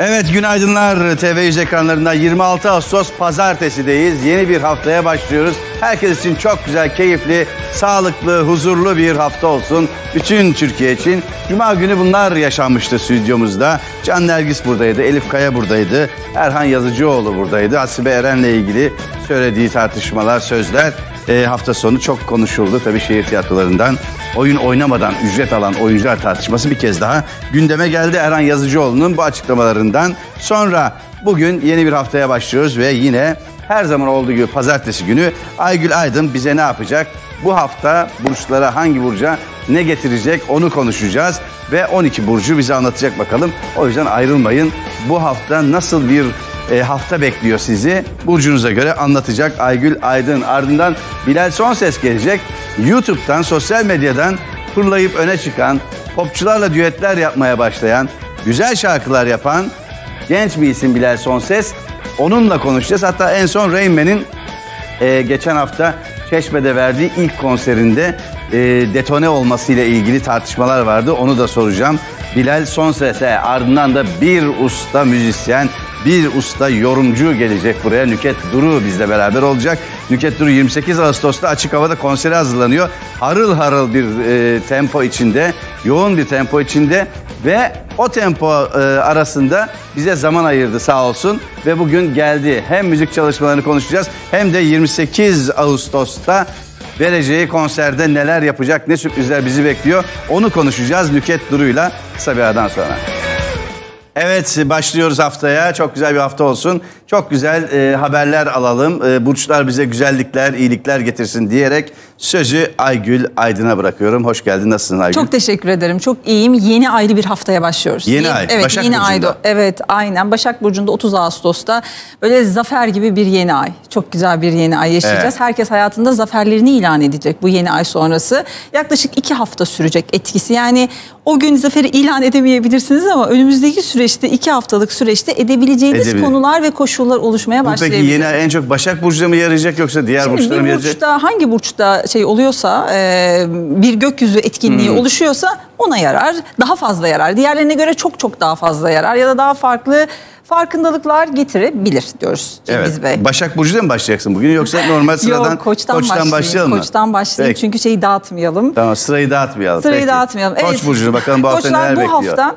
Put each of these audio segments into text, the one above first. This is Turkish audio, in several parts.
Evet günaydınlar TV100 ekranlarında 26 Ağustos pazartesideyiz. Yeni bir haftaya başlıyoruz. Herkes için çok güzel, keyifli, sağlıklı, huzurlu bir hafta olsun. Bütün Türkiye için. Cuma günü bunlar yaşanmıştı stüdyomuzda. Can Nergis buradaydı, Elif Kaya buradaydı. Erhan Yazıcıoğlu buradaydı. Hasibe Eren'le ilgili söylediği tartışmalar, sözler e, hafta sonu çok konuşuldu. Tabii şehir tiyatrolarından oyun oynamadan ücret alan oyuncular tartışması bir kez daha gündeme geldi. Erhan Yazıcıoğlu'nun bu açıklamalarından sonra bugün yeni bir haftaya başlıyoruz ve yine her zaman olduğu gibi pazartesi günü Aygül Aydın bize ne yapacak? Bu hafta burçlara hangi burca ne getirecek onu konuşacağız ve 12 burcu bize anlatacak bakalım. O yüzden ayrılmayın. Bu hafta nasıl bir e, hafta bekliyor sizi. Burcunuza göre anlatacak Aygül Aydın. Ardından Bilal Sonses gelecek. YouTube'dan, sosyal medyadan fırlayıp öne çıkan, popçularla düetler yapmaya başlayan, güzel şarkılar yapan genç bir isim Bilal Sonses. Onunla konuşacağız. Hatta en son Rain Man'in e, geçen hafta Çeşme'de verdiği ilk konserinde e, detone olmasıyla ilgili tartışmalar vardı. Onu da soracağım. Bilal Sonses'e ardından da bir usta müzisyen bir usta yorumcu gelecek buraya. Nüket Duru bizle beraber olacak. Nüket Duru 28 Ağustos'ta açık havada konseri hazırlanıyor. Harıl harıl bir e, tempo içinde, yoğun bir tempo içinde ve o tempo e, arasında bize zaman ayırdı sağ olsun ve bugün geldi. Hem müzik çalışmalarını konuşacağız hem de 28 Ağustos'ta vereceği konserde neler yapacak, ne sürprizler bizi bekliyor onu konuşacağız Nüket Duru'yla kısa bir aradan sonra. Evet başlıyoruz haftaya. Çok güzel bir hafta olsun. Çok güzel e, haberler alalım. E, burçlar bize güzellikler, iyilikler getirsin diyerek sözü Aygül Aydın'a bırakıyorum. Hoş geldin. Nasılsın Aygül? Çok teşekkür ederim. Çok iyiyim. Yeni ayrı bir haftaya başlıyoruz. Yeni ay. Evet, Başak yeni Burcu'nda. ay. Evet, aynen. Başak Burcu'nda 30 Ağustos'ta böyle zafer gibi bir yeni ay. Çok güzel bir yeni ay yaşayacağız. Evet. Herkes hayatında zaferlerini ilan edecek bu yeni ay sonrası. Yaklaşık iki hafta sürecek etkisi. Yani o gün zaferi ilan edemeyebilirsiniz ama önümüzdeki süreçte iki haftalık süreçte edebileceğiniz Edebilir. konular ve koşullar oluşmaya Bu peki başlayabilir. yeni ay en çok Başak Burcu'na mı yarayacak yoksa diğer Şimdi burçlara mı yarayacak? burçta hangi burçta şey oluyorsa e, bir gökyüzü etkinliği Hmm. oluşuyorsa ona yarar. Daha fazla yarar. Diğerlerine göre çok çok daha fazla yarar ya da daha farklı farkındalıklar getirebilir diyoruz Cengiz Evet. Bey. Başak Burcu'da mı başlayacaksın bugün yoksa normal sıradan Yok koçtan, başlayayım. başlayalım mı? Koçtan başlayayım Peki. çünkü şeyi dağıtmayalım. Tamam sırayı dağıtmayalım. Sırayı Peki. dağıtmayalım. Koç Evet. Burcu'nu bakalım bu hafta Koçlar neler bu bekliyor? hafta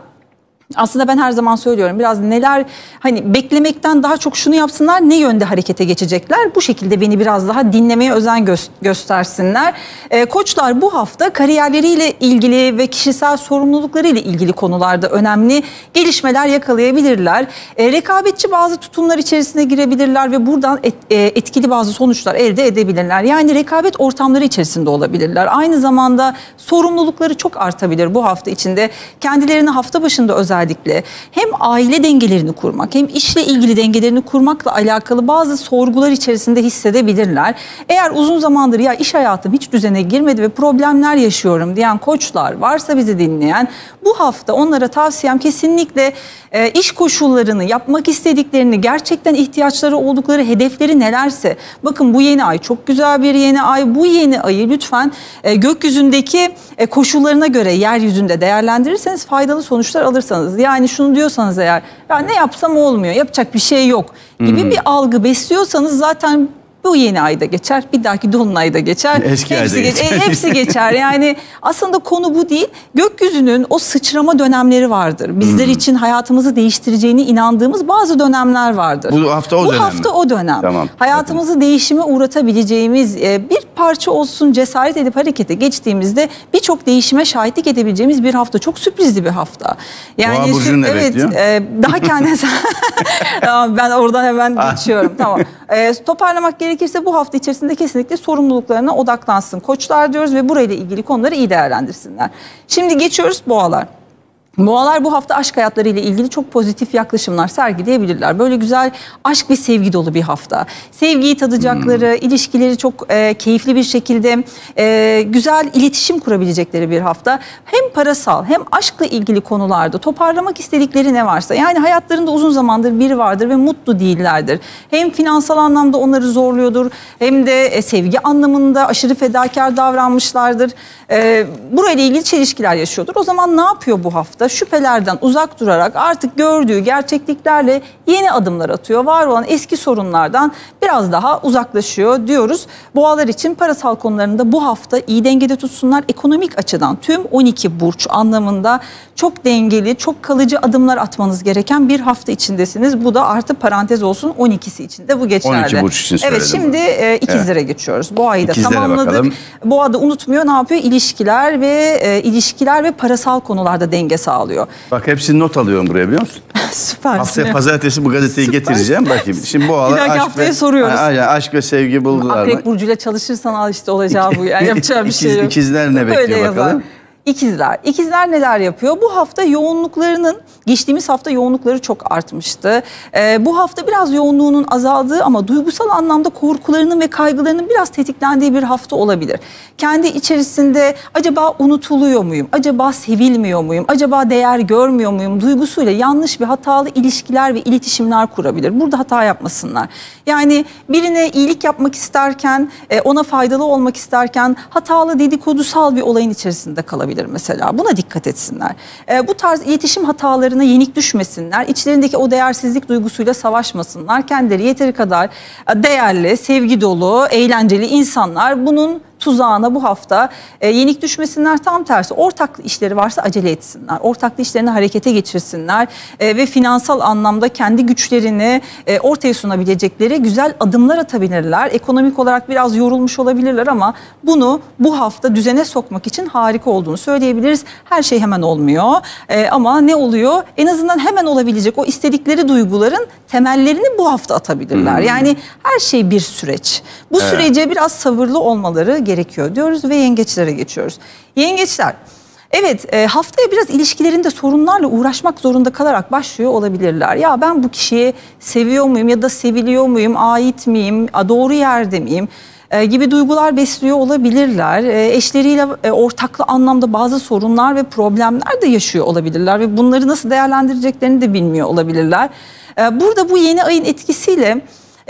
aslında ben her zaman söylüyorum biraz neler hani beklemekten daha çok şunu yapsınlar ne yönde harekete geçecekler bu şekilde beni biraz daha dinlemeye özen gö- göstersinler. Ee, koçlar bu hafta kariyerleriyle ilgili ve kişisel sorumluluklarıyla ilgili konularda önemli gelişmeler yakalayabilirler. Ee, rekabetçi bazı tutumlar içerisine girebilirler ve buradan et- e, etkili bazı sonuçlar elde edebilirler. Yani rekabet ortamları içerisinde olabilirler. Aynı zamanda sorumlulukları çok artabilir bu hafta içinde. Kendilerini hafta başında özellikle hem aile dengelerini kurmak hem işle ilgili dengelerini kurmakla alakalı bazı sorgular içerisinde hissedebilirler. Eğer uzun zamandır ya iş hayatım hiç düzene girmedi ve problemler yaşıyorum diyen koçlar varsa bizi dinleyen bu hafta onlara tavsiyem kesinlikle e, iş koşullarını yapmak istediklerini gerçekten ihtiyaçları oldukları hedefleri nelerse bakın bu yeni ay çok güzel bir yeni ay bu yeni ayı lütfen e, gökyüzündeki e, koşullarına göre yeryüzünde değerlendirirseniz faydalı sonuçlar alırsanız yani şunu diyorsanız eğer ya ne yapsam olmuyor yapacak bir şey yok gibi bir algı besliyorsanız zaten bu yeni ayda geçer, bir dahaki dolunayda geçer. Eski ayda hepsi, geçer. e, hepsi geçer. Yani aslında konu bu değil. Gökyüzünün o sıçrama dönemleri vardır. Bizler Hmm. için hayatımızı değiştireceğini inandığımız bazı dönemler vardır. Bu hafta o bu dönem hafta mi? o dönem. Tamam. Hayatımızı değişime uğratabileceğimiz e, bir parça olsun cesaret edip harekete geçtiğimizde birçok değişime şahitlik edebileceğimiz bir hafta. Çok sürprizli bir hafta. Burcunu ne evet, bekliyor? e, daha kendisi ben oradan hemen Ah. geçiyorum. tamam. E, toparlamak gerekirse bu hafta içerisinde kesinlikle sorumluluklarına odaklansın. Koçlar diyoruz ve burayla ilgili konuları iyi değerlendirsinler. Şimdi geçiyoruz boğalar. Boğalar bu hafta aşk hayatlarıyla ilgili çok pozitif yaklaşımlar sergileyebilirler. Böyle güzel aşk ve sevgi dolu bir hafta. Sevgiyi tadacakları, ilişkileri çok e, keyifli bir şekilde e, güzel iletişim kurabilecekleri bir hafta. Hem parasal hem aşkla ilgili konularda toparlamak istedikleri ne varsa. Yani hayatlarında uzun zamandır biri vardır ve mutlu değillerdir. Hem finansal anlamda onları zorluyordur hem de e, sevgi anlamında aşırı fedakar davranmışlardır. E, burayla ilgili çelişkiler yaşıyordur. O zaman ne yapıyor bu hafta? Hafta şüphelerden uzak durarak artık gördüğü gerçekliklerle yeni adımlar atıyor. Var olan eski sorunlardan biraz daha uzaklaşıyor diyoruz. Boğalar için parasal konularında bu hafta iyi dengede tutsunlar. Ekonomik açıdan tüm 12 burç anlamında çok dengeli, çok kalıcı adımlar atmanız gereken bir hafta içindesiniz. Bu da artı parantez olsun 12'si için de bu geçerli. 12 burç için Evet söyledim şimdi e, ikizlere geçiyoruz. Boğayı da İkizlere tamamladık. bakalım. Boğa da unutmuyor ne yapıyor? İlişkiler ve e, ilişkiler ve parasal konularda denge sağlıyor. Bak hepsini not alıyorum buraya biliyor musun? Süper. Haftaya pazartesi bu gazeteyi Süper. getireceğim. Bakayım. Şimdi bu Bir dahaki haftaya ve, soruyoruz. Aynen, aşk ve sevgi buldular? Akrep burcuyla çalışırsan al işte olacağı bu. Yani yapacağı bir şey yok. ikizler ne bekliyor bakalım? İkizler. İkizler neler yapıyor? Bu hafta yoğunluklarının, geçtiğimiz hafta yoğunlukları çok artmıştı. Ee, bu hafta biraz yoğunluğunun azaldığı ama duygusal anlamda korkularının ve kaygılarının biraz tetiklendiği bir hafta olabilir. Kendi içerisinde acaba unutuluyor muyum? Acaba sevilmiyor muyum? Acaba değer görmüyor muyum? Duygusuyla yanlış ve hatalı ilişkiler ve iletişimler kurabilir. Burada hata yapmasınlar. Yani birine iyilik yapmak isterken, e, ona faydalı olmak isterken hatalı dedikodusal bir olayın içerisinde kalabilir mesela. Buna dikkat etsinler. E, Bu tarz iletişim hatalarına yenik düşmesinler. İçlerindeki o değersizlik duygusuyla savaşmasınlar. Kendileri yeteri kadar e, değerli, sevgi dolu, eğlenceli insanlar. Bunun tuzağına bu hafta e, yenik düşmesinler tam tersi ortaklı işleri varsa acele etsinler. Ortaklı işlerini harekete geçirsinler e, ve finansal anlamda kendi güçlerini e, ortaya sunabilecekleri güzel adımlar atabilirler. Ekonomik olarak biraz yorulmuş olabilirler ama bunu bu hafta düzene sokmak için harika olduğunu söyleyebiliriz. Her şey hemen olmuyor E, ama ne oluyor? En azından hemen olabilecek o istedikleri duyguların temellerini bu hafta atabilirler. Yani her şey bir süreç. Bu sürece biraz sabırlı olmaları gerekiyor diyoruz ve yengeçlere geçiyoruz. Yengeçler Evet e, haftaya biraz ilişkilerinde sorunlarla uğraşmak zorunda kalarak başlıyor olabilirler. Ya ben bu kişiyi seviyor muyum ya da seviliyor muyum, ait miyim, doğru yerde miyim? e, gibi duygular besliyor olabilirler. E, eşleriyle ortaklı anlamda bazı sorunlar ve problemler de yaşıyor olabilirler ve bunları nasıl değerlendireceklerini de bilmiyor olabilirler. Burada bu yeni ayın etkisiyle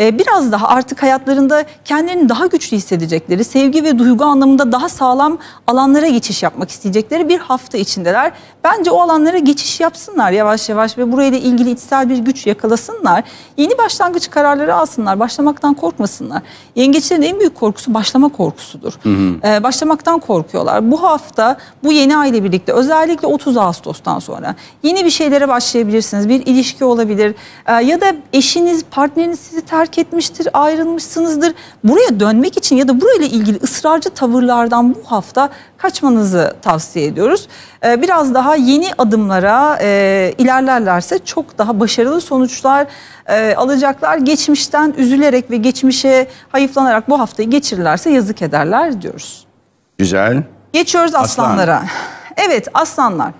e, biraz daha artık hayatlarında kendilerini daha güçlü hissedecekleri, sevgi ve duygu anlamında daha sağlam alanlara geçiş yapmak isteyecekleri bir hafta içindeler. Bence o alanlara geçiş yapsınlar yavaş yavaş ve burayla ilgili içsel bir güç yakalasınlar. Yeni başlangıç kararları alsınlar, başlamaktan korkmasınlar. Yengeçlerin en büyük korkusu başlama korkusudur. E, başlamaktan korkuyorlar. Bu hafta bu yeni ay ile birlikte özellikle 30 Ağustos'tan sonra yeni bir şeylere başlayabilirsiniz. Bir ilişki olabilir E, ya da eşiniz, partneriniz sizi terk etmiştir, ayrılmışsınızdır. Buraya dönmek için ya da burayla ilgili ısrarcı tavırlardan bu hafta kaçmanızı tavsiye ediyoruz. E, biraz daha yeni adımlara e, ilerlerlerse çok daha başarılı sonuçlar e, alacaklar. Geçmişten üzülerek ve geçmişe hayıflanarak bu haftayı geçirirlerse yazık ederler diyoruz. Güzel. Geçiyoruz Aslan. aslanlara. Evet aslanlar.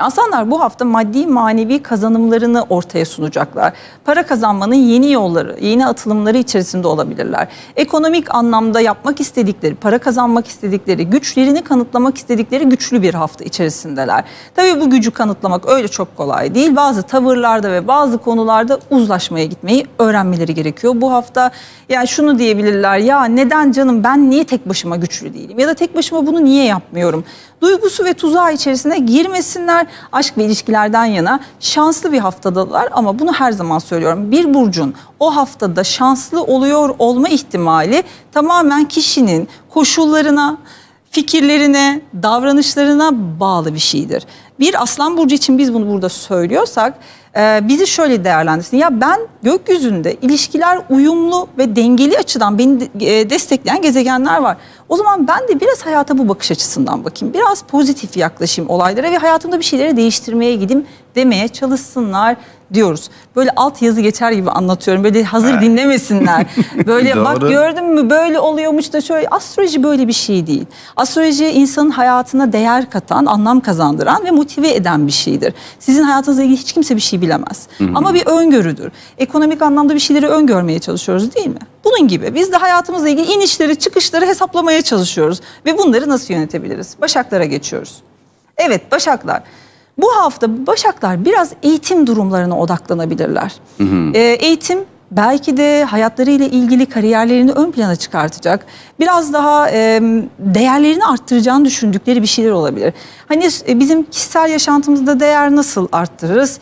Aslanlar bu hafta maddi manevi kazanımlarını ortaya sunacaklar. Para kazanmanın yeni yolları, yeni atılımları içerisinde olabilirler. Ekonomik anlamda yapmak istedikleri, para kazanmak istedikleri, güçlerini kanıtlamak istedikleri güçlü bir hafta içerisindeler. Tabii bu gücü kanıtlamak öyle çok kolay değil. Bazı tavırlarda ve bazı konularda uzlaşmaya gitmeyi öğrenmeleri gerekiyor. Bu hafta yani şunu diyebilirler ya neden canım ben niye tek başıma güçlü değilim ya da tek başıma bunu niye yapmıyorum? Duygusu ve tuzağı içerisine girmesinler. Aşk ve ilişkilerden yana şanslı bir haftadalar ama bunu her zaman söylüyorum. Bir burcun o haftada şanslı oluyor olma ihtimali tamamen kişinin koşullarına, fikirlerine, davranışlarına bağlı bir şeydir. Bir aslan burcu için biz bunu burada söylüyorsak e, bizi şöyle değerlendirsin. Ya ben gökyüzünde ilişkiler uyumlu ve dengeli açıdan beni e, destekleyen gezegenler var. O zaman ben de biraz hayata bu bakış açısından bakayım. Biraz pozitif yaklaşayım olaylara ve hayatımda bir şeyleri değiştirmeye gideyim demeye çalışsınlar diyoruz. Böyle alt yazı geçer gibi anlatıyorum. Böyle hazır dinlemesinler. Böyle bak gördün mü böyle oluyormuş da şöyle. Astroloji böyle bir şey değil. Astroloji insanın hayatına değer katan, anlam kazandıran ve motive eden bir şeydir. Sizin hayatınızla ilgili hiç kimse bir şey bilemez. Ama bir öngörüdür. Ekonomik anlamda bir şeyleri öngörmeye çalışıyoruz değil mi? Bunun gibi biz de hayatımızla ilgili inişleri çıkışları hesaplamaya çalışıyoruz. Ve bunları nasıl yönetebiliriz? Başaklara geçiyoruz. Evet Başaklar. Bu hafta Başaklar biraz eğitim durumlarına odaklanabilirler. Ee, eğitim belki de hayatlarıyla ilgili kariyerlerini ön plana çıkartacak, biraz daha e, değerlerini arttıracağını düşündükleri bir şeyler olabilir. Hani e, bizim kişisel yaşantımızda değer nasıl arttırırız?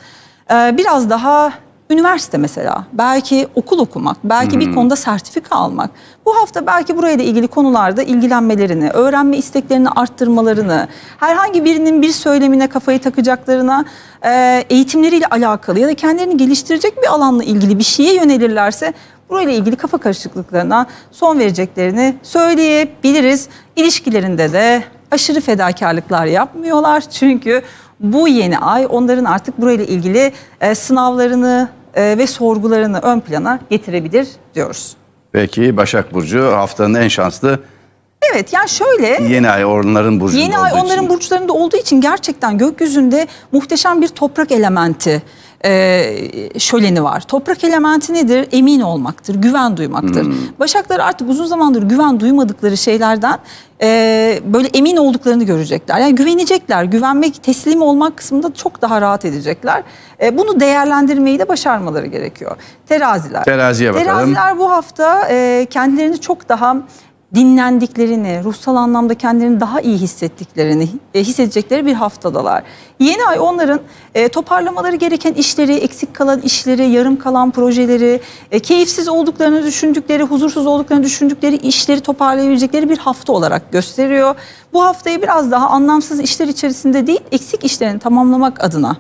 E, biraz daha üniversite mesela, belki okul okumak, belki bir konuda sertifika almak. Bu hafta belki burayla ilgili konularda ilgilenmelerini, öğrenme isteklerini arttırmalarını, herhangi birinin bir söylemine kafayı takacaklarına, e, eğitimleriyle alakalı ya da kendilerini geliştirecek bir alanla ilgili bir şeye yönelirlerse burayla ilgili kafa karışıklıklarına son vereceklerini söyleyebiliriz. İlişkilerinde de aşırı fedakarlıklar yapmıyorlar çünkü bu yeni ay onların artık burayla ilgili e, sınavlarını e, ve sorgularını ön plana getirebilir diyoruz. Peki Başak Burcu haftanın en şanslı Evet yani şöyle yeni ay onların burcunda yeni ay onların için. burçlarında olduğu için gerçekten gökyüzünde muhteşem bir toprak elementi e, şöleni var. Toprak elementi nedir? Emin olmaktır, güven duymaktır. Hmm. Başaklar artık uzun zamandır güven duymadıkları şeylerden e, böyle emin olduklarını görecekler. Yani güvenecekler, güvenmek, teslim olmak kısmında çok daha rahat edecekler. E, bunu değerlendirmeyi de başarmaları gerekiyor. Teraziler. Teraziye bakalım. Teraziler bu hafta e, kendilerini çok daha dinlendiklerini, ruhsal anlamda kendilerini daha iyi hissettiklerini e, hissedecekleri bir haftadalar. Yeni ay onların e, toparlamaları gereken işleri, eksik kalan işleri, yarım kalan projeleri, e, keyifsiz olduklarını düşündükleri, huzursuz olduklarını düşündükleri işleri toparlayabilecekleri bir hafta olarak gösteriyor. Bu haftayı biraz daha anlamsız işler içerisinde değil, eksik işlerini tamamlamak adına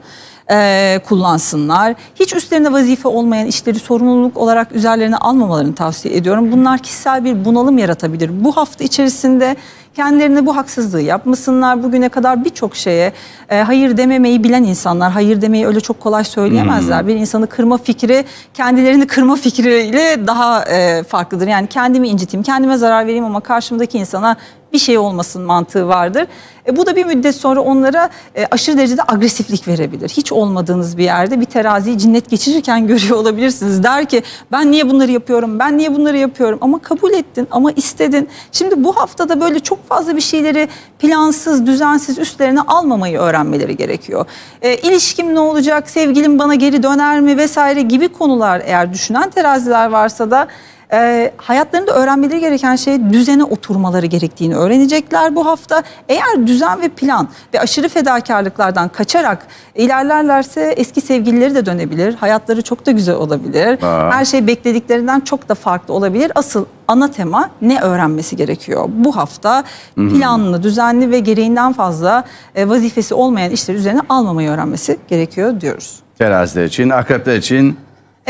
e, kullansınlar. Hiç üstlerine vazife olmayan işleri sorumluluk olarak üzerlerine almamalarını tavsiye ediyorum. Bunlar kişisel bir bunalım yaratabilir. Bu hafta içerisinde kendilerine bu haksızlığı yapmasınlar. Bugüne kadar birçok şeye e, hayır dememeyi bilen insanlar, hayır demeyi öyle çok kolay söyleyemezler. Bir insanı kırma fikri kendilerini kırma fikriyle daha e, farklıdır. Yani kendimi inciteyim, kendime zarar vereyim ama karşımdaki insana bir şey olmasın mantığı vardır. E, bu da bir müddet sonra onlara e, aşırı derecede agresiflik verebilir. Hiç olmadığınız bir yerde bir teraziyi cinnet geçirirken görüyor olabilirsiniz. Der ki ben niye bunları yapıyorum, ben niye bunları yapıyorum ama kabul ettin ama istedin. Şimdi bu haftada böyle çok fazla bir şeyleri plansız, düzensiz üstlerine almamayı öğrenmeleri gerekiyor. E, ilişkim ne olacak, sevgilim bana geri döner mi vesaire gibi konular eğer düşünen teraziler varsa da e, hayatlarında öğrenmeleri gereken şey düzene oturmaları gerektiğini öğrenecekler bu hafta. Eğer düzen ve plan ve aşırı fedakarlıklardan kaçarak ilerlerlerse eski sevgilileri de dönebilir. Hayatları çok da güzel olabilir. Aa. Her şey beklediklerinden çok da farklı olabilir. Asıl ana tema ne öğrenmesi gerekiyor? Bu hafta planlı, düzenli ve gereğinden fazla e, vazifesi olmayan işleri üzerine almamayı öğrenmesi gerekiyor diyoruz. Teraziler için, akrepler için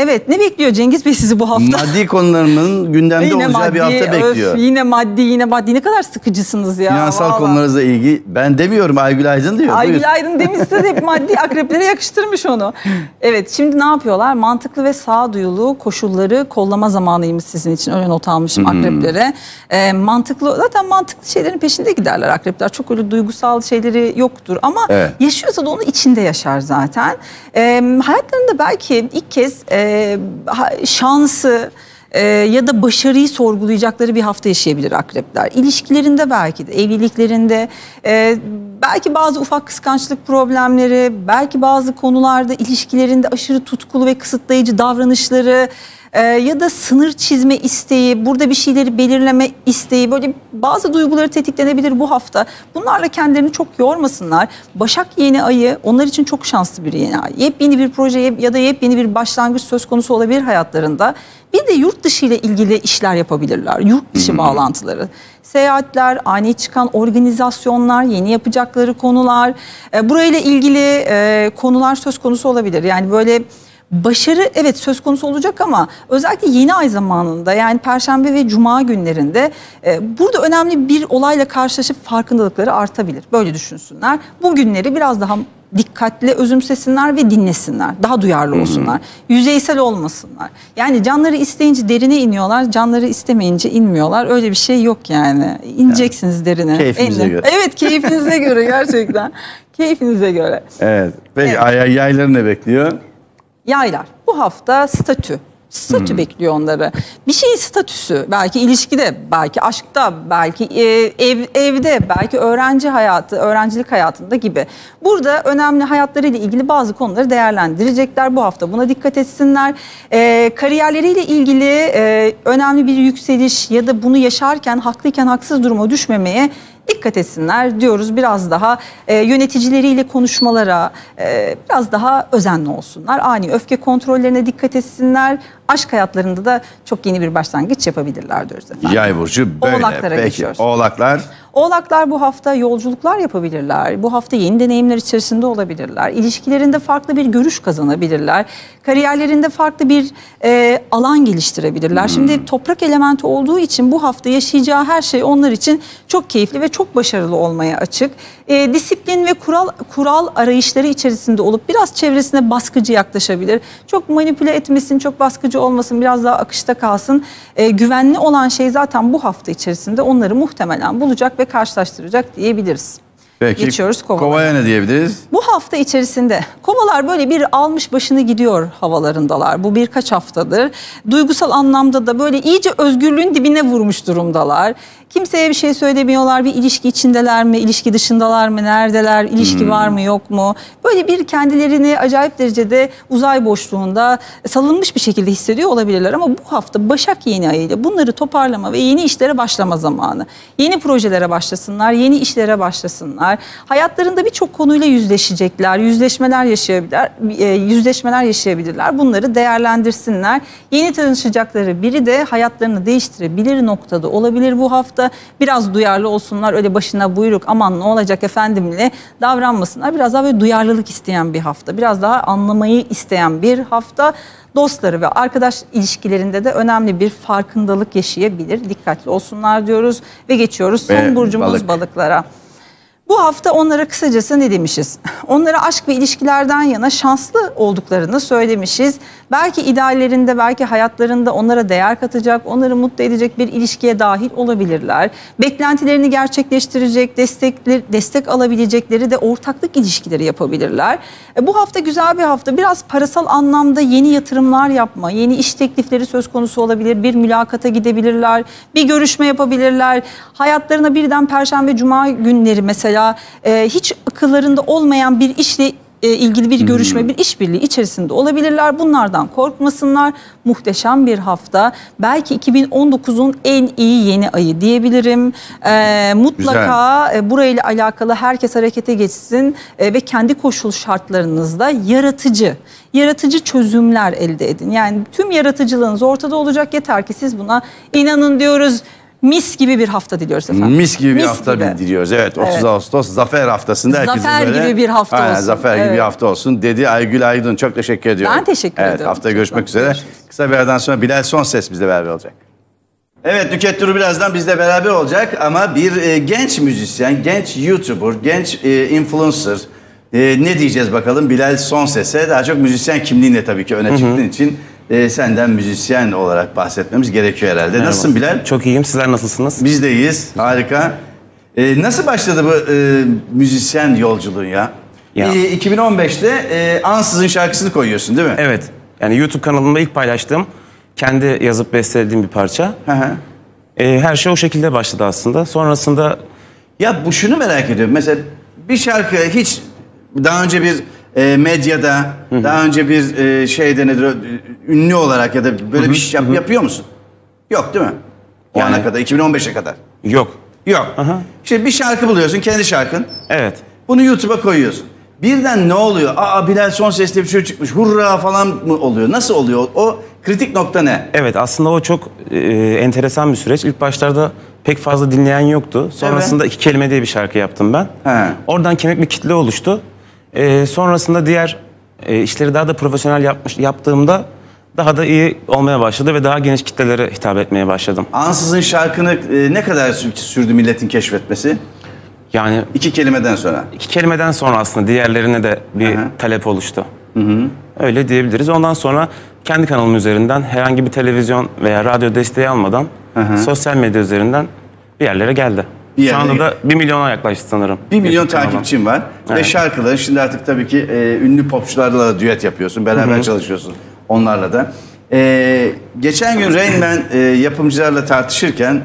Evet ne bekliyor Cengiz Bey sizi bu hafta? maddi konularının gündemde olacağı bir hafta öf, bekliyor. yine maddi yine maddi ne kadar sıkıcısınız ya. Finansal vallahi. konularınızla ilgi ben demiyorum Aygül Aydın diyor. Buyur. Aygül Aydın demişse de hep maddi akreplere yakıştırmış onu. Evet şimdi ne yapıyorlar? Mantıklı ve sağduyulu koşulları kollama zamanıymış sizin için. Öyle not almışım akreplere. Ee, mantıklı zaten mantıklı şeylerin peşinde giderler akrepler. Çok öyle duygusal şeyleri yoktur ama Evet. yaşıyorsa da onu içinde yaşar zaten. Ee, hayatlarında belki ilk kez e, ha- şansı e, ya da başarıyı sorgulayacakları bir hafta yaşayabilir akrepler. İlişkilerinde belki de, evliliklerinde, e, belki bazı ufak kıskançlık problemleri, belki bazı konularda ilişkilerinde aşırı tutkulu ve kısıtlayıcı davranışları e, ya da sınır çizme isteği, burada bir şeyleri belirleme isteği, böyle bazı duyguları tetiklenebilir bu hafta. Bunlarla kendilerini çok yormasınlar. Başak yeni ayı onlar için çok şanslı bir yeni ay. Yepyeni bir proje ya da yepyeni bir başlangıç söz konusu olabilir hayatlarında. Bir de yurt dışı ile ilgili işler yapabilirler. Yurt dışı bağlantıları. Seyahatler, ani çıkan organizasyonlar, yeni yapacakları konular. E, burayla ilgili e, konular söz konusu olabilir. Yani böyle başarı evet söz konusu olacak ama özellikle yeni ay zamanında yani perşembe ve cuma günlerinde e, burada önemli bir olayla karşılaşıp farkındalıkları artabilir. Böyle düşünsünler. Bu günleri biraz daha dikkatli özümsesinler ve dinlesinler. Daha duyarlı olsunlar. Yüzeysel olmasınlar. Yani canları isteyince derine iniyorlar, canları istemeyince inmiyorlar. Öyle bir şey yok yani. İneceksiniz derine. Keyfinize İnin. göre. Evet keyfinize göre gerçekten. Keyfinize göre. Evet. Peki Evet. ay- yayları ne bekliyor? Yaylar bu hafta statü, Statü bekliyor onları. Bir şeyin statüsü belki ilişkide, belki aşkta, belki e, ev, evde, belki öğrenci hayatı, öğrencilik hayatında gibi. Burada önemli hayatlarıyla ilgili bazı konuları değerlendirecekler. Bu hafta buna dikkat etsinler. E, kariyerleriyle ilgili e, önemli bir yükseliş ya da bunu yaşarken haklıyken haksız duruma düşmemeye dikkat etsinler diyoruz. Biraz daha e, yöneticileriyle konuşmalara e, biraz daha özenli olsunlar. Ani öfke kontrollerine dikkat etsinler. Aşk hayatlarında da çok yeni bir başlangıç yapabilirler diyoruz efendim. Yay burcu böyle. Oğlaklara Peki geçiyoruz. oğlaklar Oğlaklar bu hafta yolculuklar yapabilirler. Bu hafta yeni deneyimler içerisinde olabilirler. İlişkilerinde farklı bir görüş kazanabilirler. Kariyerlerinde farklı bir e, alan geliştirebilirler. Şimdi toprak elementi olduğu için bu hafta yaşayacağı her şey onlar için çok keyifli ve çok başarılı olmaya açık. E, disiplin ve kural kural arayışları içerisinde olup biraz çevresine baskıcı yaklaşabilir. Çok manipüle etmesin, çok baskıcı olmasın, biraz daha akışta kalsın. E, güvenli olan şey zaten bu hafta içerisinde onları muhtemelen bulacak ve karşılaştıracak diyebiliriz. Peki Geçiyoruz kovalara. kovaya ne diyebiliriz? Bu hafta içerisinde kovalar böyle bir almış başını gidiyor havalarındalar. Bu birkaç haftadır. Duygusal anlamda da böyle iyice özgürlüğün dibine vurmuş durumdalar. Kimseye bir şey söylemiyorlar. Bir ilişki içindeler mi, ilişki dışındalar mı, neredeler, ilişki var mı, yok mu? Böyle bir kendilerini acayip derecede uzay boşluğunda salınmış bir şekilde hissediyor olabilirler. Ama bu hafta Başak yeni ayıyla bunları toparlama ve yeni işlere başlama zamanı. Yeni projelere başlasınlar, yeni işlere başlasınlar. Hayatlarında birçok konuyla yüzleşecekler, yüzleşmeler yaşayabilirler, yüzleşmeler yaşayabilirler. Bunları değerlendirsinler. Yeni tanışacakları biri de hayatlarını değiştirebilir noktada olabilir bu hafta. Biraz duyarlı olsunlar. Öyle başına buyruk aman ne olacak efendimle davranmasınlar. Biraz daha böyle duyarlılık isteyen bir hafta. Biraz daha anlamayı isteyen bir hafta. Dostları ve arkadaş ilişkilerinde de önemli bir farkındalık yaşayabilir. Dikkatli olsunlar diyoruz ve geçiyoruz son Ve burcumuz balık. balıklara. Bu hafta onlara kısacası ne demişiz? Onlara aşk ve ilişkilerden yana şanslı olduklarını söylemişiz. Belki ideallerinde, belki hayatlarında onlara değer katacak, onları mutlu edecek bir ilişkiye dahil olabilirler. Beklentilerini gerçekleştirecek, destekler, destek alabilecekleri de ortaklık ilişkileri yapabilirler. E, bu hafta güzel bir hafta. Biraz parasal anlamda yeni yatırımlar yapma, yeni iş teklifleri söz konusu olabilir. Bir mülakata gidebilirler, bir görüşme yapabilirler. Hayatlarına birden perşembe, cuma günleri mesela e, hiç akıllarında olmayan bir işle ilgili bir görüşme, bir işbirliği içerisinde olabilirler. Bunlardan korkmasınlar. Muhteşem bir hafta. Belki 2019'un en iyi yeni ayı diyebilirim. E, mutlaka e, burayla alakalı herkes harekete geçsin e, ve kendi koşul şartlarınızda yaratıcı, yaratıcı çözümler elde edin. Yani tüm yaratıcılığınız ortada olacak. Yeter ki siz buna inanın diyoruz. Mis gibi bir hafta diliyoruz efendim. Mis gibi bir Mis hafta gibi. diliyoruz. Evet 30 Evet. Ağustos zafer haftasında herkesin Zafer böyle. gibi bir hafta Aynen, olsun. Zafer gibi bir Evet. hafta olsun dedi Aygül Aydın. Çok teşekkür ediyorum. Ben teşekkür evet, ediyorum. Haftaya Çok görüşmek olun. üzere. Görüşürüz. Kısa bir aradan sonra Bilal Son Ses bizle beraber olacak. Evet Nüket Duru birazdan bizle beraber olacak ama bir e, genç müzisyen, genç YouTuber, genç e, influencer e, ne diyeceğiz bakalım Bilal Son Ses'e daha çok müzisyen kimliğinle tabii ki öne çıktığın için e, senden müzisyen olarak bahsetmemiz gerekiyor herhalde. Nasılsın Bilal? Çok iyiyim. Sizler nasılsınız? Biz de iyiyiz. Harika. Ee, nasıl başladı bu e, müzisyen yolculuğun ya? Ya. Ee, 2015'te e, Ansız'ın şarkısını koyuyorsun değil mi? Evet. Yani YouTube kanalımda ilk paylaştığım kendi yazıp bestelediğim bir parça. Hı hı. Ee, her şey o şekilde başladı aslında. Sonrasında Ya bu şunu merak ediyorum. Mesela bir şarkı hiç daha önce bir e, medyada, daha önce bir e, şeyde nedir o, ünlü olarak ya da böyle bir şey yap- yapıyor musun? Yok değil mi? O Yani- ana kadar, 2015'e kadar. yok. Yok. İşte bir şarkı buluyorsun, kendi şarkın. Evet. Bunu YouTube'a koyuyorsun. Birden ne oluyor? Aa Bilal son sesli bir şey çıkmış. Hurra falan mı oluyor? Nasıl oluyor? O kritik nokta ne? Evet aslında o çok e, enteresan bir süreç. İlk başlarda pek fazla dinleyen yoktu. Sonrasında iki kelime diye bir şarkı yaptım ben. He. Oradan kemik bir kitle oluştu. E, sonrasında diğer e, işleri daha da profesyonel yapmış yaptığımda daha da iyi olmaya başladı ve daha geniş kitlelere hitap etmeye başladım. Ansızın şarkını e, ne kadar sü- sürdü milletin keşfetmesi? Yani İki kelimeden sonra. iki kelimeden sonra aslında diğerlerine de bir Hı hı. talep oluştu. Öyle diyebiliriz. Ondan sonra kendi kanalım üzerinden herhangi bir televizyon veya radyo desteği almadan sosyal medya üzerinden bir yerlere geldi. Bir Şu anda da 1 milyona yaklaştı sanırım. Bir milyon YouTube kanalım. takipçin var. Ve Evet. şarkıları şimdi artık tabii ki e, ünlü popçularla da düet yapıyorsun. Beraber çalışıyorsun onlarla da. Ee, geçen gün Rain Man e, yapımcılarla tartışırken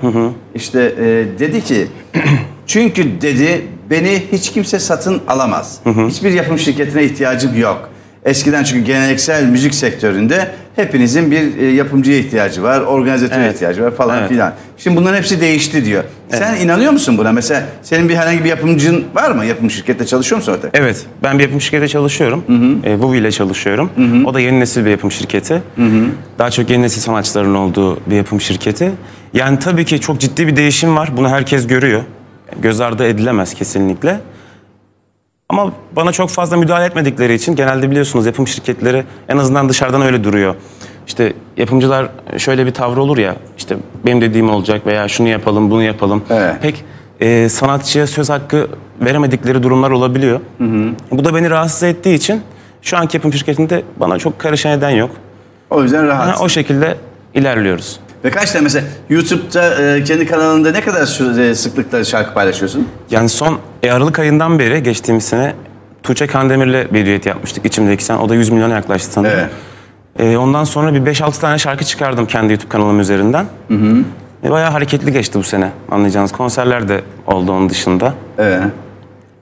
işte e, dedi ki çünkü dedi beni hiç kimse satın alamaz. Hiçbir yapım şirketine ihtiyacım yok. Eskiden çünkü geleneksel müzik sektöründe hepinizin bir e, yapımcıya ihtiyacı var, organizatöre Evet. ihtiyacı var falan Evet. filan. Şimdi bunların hepsi değişti diyor. Sen inanıyor musun buna? Mesela senin bir herhangi bir yapımcın var mı? Yapım şirkette çalışıyor musun orada? Evet, ben bir yapım şirketi çalışıyorum. E, Vuvi ile çalışıyorum. O da yeni nesil bir yapım şirketi. Daha çok yeni nesil sanatçıların olduğu bir yapım şirketi. Yani tabii ki çok ciddi bir değişim var. Bunu herkes görüyor. Göz ardı edilemez kesinlikle. Ama bana çok fazla müdahale etmedikleri için genelde biliyorsunuz yapım şirketleri en azından dışarıdan öyle duruyor. İşte yapımcılar şöyle bir tavrı olur ya işte benim dediğim olacak veya şunu yapalım bunu yapalım. Evet. Pek e, sanatçıya söz hakkı veremedikleri durumlar olabiliyor. Bu da beni rahatsız ettiği için şu anki yapım şirketinde bana çok karışan eden yok. O yüzden Ha, rahat. o şekilde ilerliyoruz. Ve kaç tane mesela YouTube'da e, kendi kanalında ne kadar sü- e, sıklıkla şarkı paylaşıyorsun? Yani son e, Aralık ayından beri geçtiğimiz sene Tuğçe Kandemir'le bir düet yapmıştık içimdeki sen. O da 100 milyona yaklaştı sanırım. Evet. E, ondan sonra bir 5-6 tane şarkı çıkardım kendi YouTube kanalım üzerinden. E, bayağı hareketli geçti bu sene anlayacağınız. Konserler de oldu onun dışında. Evet.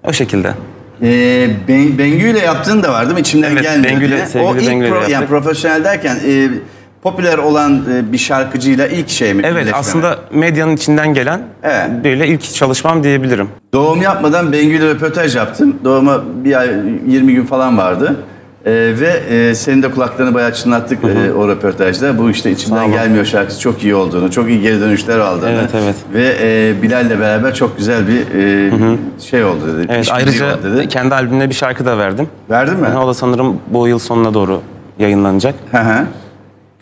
O şekilde. Ee, ben, Bengü ile yaptığın da var değil mi? İçimden Evet, gelmiyor Bengü ile, O ilk Bengü ile pro- yani yaptık. profesyonel derken e, popüler olan e, bir şarkıcıyla ilk şey mi? Evet birleşme mi? aslında medyanın içinden gelen Evet. böyle ilk çalışmam diyebilirim. Doğum yapmadan Bengü ile röportaj yaptım. Doğuma bir ay 20 gün falan vardı. Ee, ve e, senin de kulaklarını bayağı çınlattık e, o röportajda. Bu işte içimden gelmiyor şarkısı çok iyi olduğunu, çok iyi geri dönüşler aldığını. Evet, evet. Ve e, Bilal'le beraber çok güzel bir e, şey oldu dedi. Evet işbirliği ayrıca dedi. kendi albümüne bir şarkı da verdim. Verdin mi? O da sanırım bu yıl sonuna doğru yayınlanacak. Hı hı.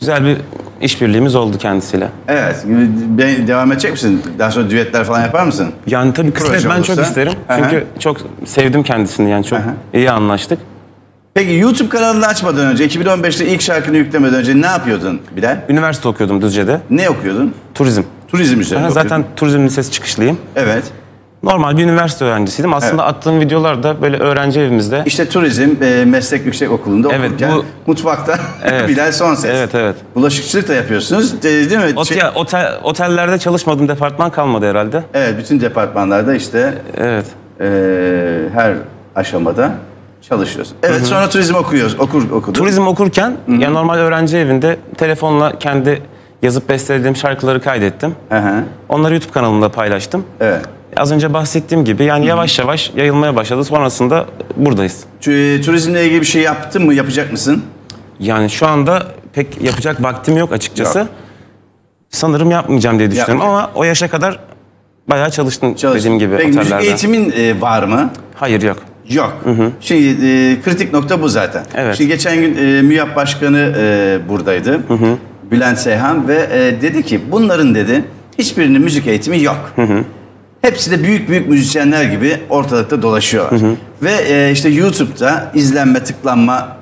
Güzel bir işbirliğimiz oldu kendisiyle. Evet. Ben, devam edecek misin? Daha sonra düetler falan yapar mısın? Yani tabii kısmet Proje ben olursa. çok isterim. Çünkü çok sevdim kendisini yani çok hı. iyi anlaştık. Peki YouTube kanalını açmadan önce, 2015'te ilk şarkını yüklemeden önce ne yapıyordun Bilal? Üniversite okuyordum Düzce'de. Ne okuyordun? Turizm. Turizm üzerine Aha, zaten okuyordun. turizm lisesi çıkışlıyım. Evet. Normal bir üniversite öğrencisiydim. Aslında attığım videolar da böyle öğrenci evimizde. İşte turizm e, meslek yüksek okulunda Evet, okurken bu- mutfakta Evet. Bilal son ses. Evet evet. Bulaşıkçılık da yapıyorsunuz e, değil mi? Ot- ya, otel, otellerde çalışmadığım departman kalmadı herhalde. evet bütün departmanlarda işte Evet. e, her aşamada çalışıyorsun. Evet sonra turizm okuyoruz. Okur, okudun. Turizm okurken ya normal öğrenci evinde telefonla kendi yazıp bestelediğim şarkıları kaydettim. Hı hı. Onları YouTube kanalımda paylaştım. Evet. Az önce bahsettiğim gibi yani yavaş yavaş yayılmaya başladı. Sonrasında buradayız. Tu- Turizmle ilgili bir şey yaptın mı? Yapacak mısın? Yani şu anda pek yapacak vaktim yok açıkçası. Yok. Sanırım yapmayacağım diye düşünüyorum ama o yaşa kadar bayağı çalıştım Çalış. dediğim gibi Peki müzik otellerde. eğitimin e, var mı? Hayır yok. Yok. Şimdi e, kritik nokta bu zaten. Evet. Şimdi geçen gün e, MÜYAP Başkanı e, buradaydı. Bülent Seyhan ve e, dedi ki bunların dedi hiçbirinin müzik eğitimi yok. Hepsi de büyük büyük müzisyenler gibi ortalıkta dolaşıyorlar. Ve e, işte YouTube'da izlenme, tıklanma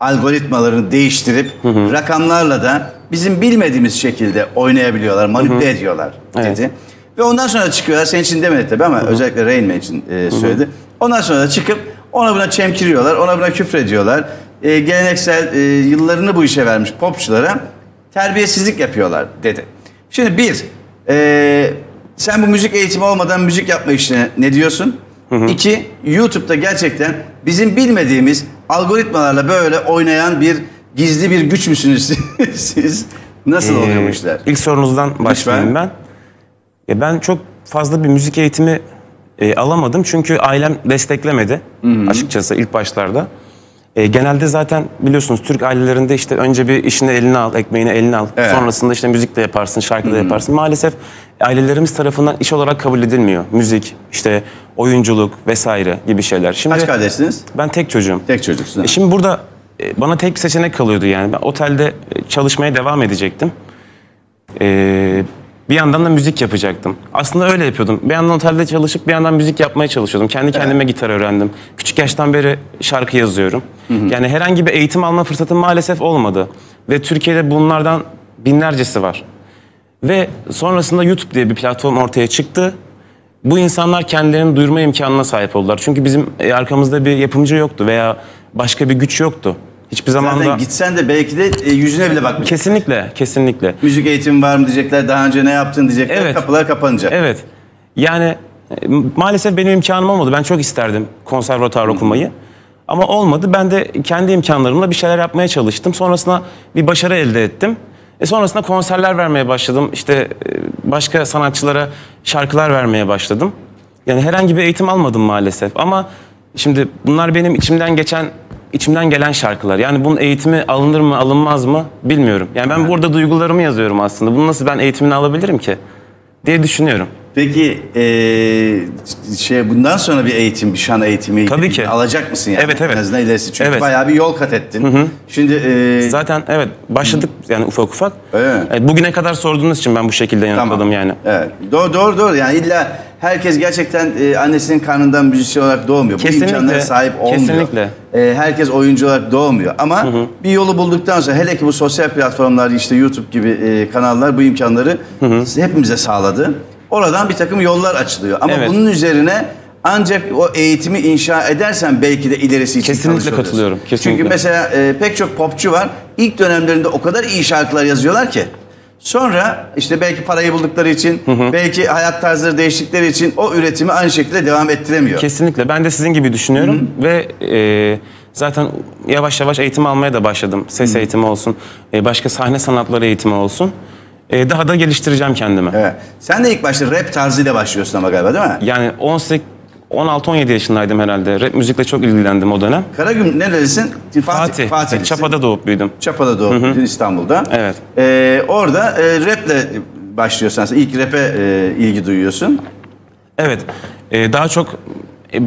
algoritmalarını değiştirip rakamlarla da bizim bilmediğimiz şekilde oynayabiliyorlar, manipüle ediyorlar dedi. Evet. Ve ondan sonra çıkıyorlar, senin için demedi tabii ama özellikle Rain Man için e, söyledi. Ondan sonra da çıkıp ona buna çemkiriyorlar, ona buna küfrediyorlar. E, geleneksel e, yıllarını bu işe vermiş popçulara terbiyesizlik yapıyorlar dedi. Şimdi bir, e, sen bu müzik eğitimi olmadan müzik yapma işine ne diyorsun? İki, YouTube'da gerçekten bizim bilmediğimiz algoritmalarla böyle oynayan bir gizli bir güç müsünüz siz? Nasıl oluyor bu Ee, işler? İlk sorunuzdan başlayayım ben. Ya ben çok fazla bir müzik eğitimi e, alamadım çünkü ailem desteklemedi açıkçası ilk başlarda. E, genelde zaten biliyorsunuz Türk ailelerinde işte önce bir işini eline al, ekmeğini eline al. Evet. Sonrasında işte müzik de yaparsın, şarkı da yaparsın. Maalesef ailelerimiz tarafından iş olarak kabul edilmiyor. Müzik, işte oyunculuk vesaire gibi şeyler. Şimdi Kaç kardeşsiniz? ben tek çocuğum. Tek çocuksun. E Şimdi burada e, bana tek bir seçenek kalıyordu yani. Ben otelde e, çalışmaya devam edecektim. E, bir yandan da müzik yapacaktım. Aslında öyle yapıyordum. Bir yandan otelde çalışıp bir yandan müzik yapmaya çalışıyordum. Kendi kendime gitar öğrendim. Küçük yaştan beri şarkı yazıyorum. Yani herhangi bir eğitim alma fırsatım maalesef olmadı. Ve Türkiye'de bunlardan binlercesi var. Ve sonrasında YouTube diye bir platform ortaya çıktı. Bu insanlar kendilerini duyurma imkanına sahip oldular. Çünkü bizim e, arkamızda bir yapımcı yoktu veya başka bir güç yoktu. Hiçbir zaman Zaten da gitsen de belki de e, yüzüne bile bakmayacaksın. kesinlikle kesinlikle. Müzik eğitimi var mı diyecekler, daha önce ne yaptın diyecekler, Evet. kapılar kapanacak. Evet. Yani e, maalesef benim imkanım olmadı. Ben çok isterdim konservatuar okumayı. Ama olmadı. Ben de kendi imkanlarımla bir şeyler yapmaya çalıştım. Sonrasında bir başarı elde ettim. E sonrasında konserler vermeye başladım. İşte e, başka sanatçılara şarkılar vermeye başladım. Yani herhangi bir eğitim almadım maalesef. Ama şimdi bunlar benim içimden geçen içimden gelen şarkılar. Yani bunun eğitimi alınır mı alınmaz mı bilmiyorum. Yani ben burada duygularımı yazıyorum aslında. Bunu nasıl ben eğitimini alabilirim ki? diye düşünüyorum. Peki e, şey bundan sonra bir eğitim, bir şan eğitimi Tabii ki. alacak mısın yani? Evet, evet. En azından ilerisi. Çünkü Evet. bayağı bir yol kat ettin. Şimdi e, Zaten evet başladık yani ufak ufak. Evet, bugüne kadar sorduğunuz için ben bu şekilde yanıtladım yani. Evet. Doğru doğru doğru. Yani illa herkes gerçekten e, annesinin karnından müzisyen olarak doğmuyor. Kesinlikle. Bu imkanlara sahip olmuyor. Kesinlikle. E, herkes oyuncu olarak doğmuyor. Ama bir yolu bulduktan sonra hele ki bu sosyal platformlar işte YouTube gibi e, kanallar bu imkanları hepimize sağladı. Oradan bir takım yollar açılıyor. Ama Evet. bunun üzerine ancak o eğitimi inşa edersen belki de ilerisi için Kesinlikle katılıyorum, kesinlikle. Çünkü mesela e, pek çok popçu var. İlk dönemlerinde o kadar iyi şarkılar yazıyorlar ki. Sonra işte belki parayı buldukları için, belki hayat tarzları değiştikleri için o üretimi aynı şekilde devam ettiremiyor. Kesinlikle ben de sizin gibi düşünüyorum ve e, zaten yavaş yavaş eğitim almaya da başladım. Ses eğitimi olsun, e, başka sahne sanatları eğitimi olsun. E, daha da geliştireceğim kendimi. Evet. Sen de ilk başta rap tarzıyla başlıyorsun ama galiba değil mi? Yani 18 16-17 yaşındaydım herhalde. Rap müzikle çok ilgilendim o dönem. Karagüm nerelisin? Fatih, Fatihlisin. Çapa'da doğup büyüdüm. Çapa'da doğdun İstanbul'da. Evet. Ee, orada e, raple başlıyorsun aslında. İlk rap'e e, ilgi duyuyorsun. Evet. Ee, daha çok e,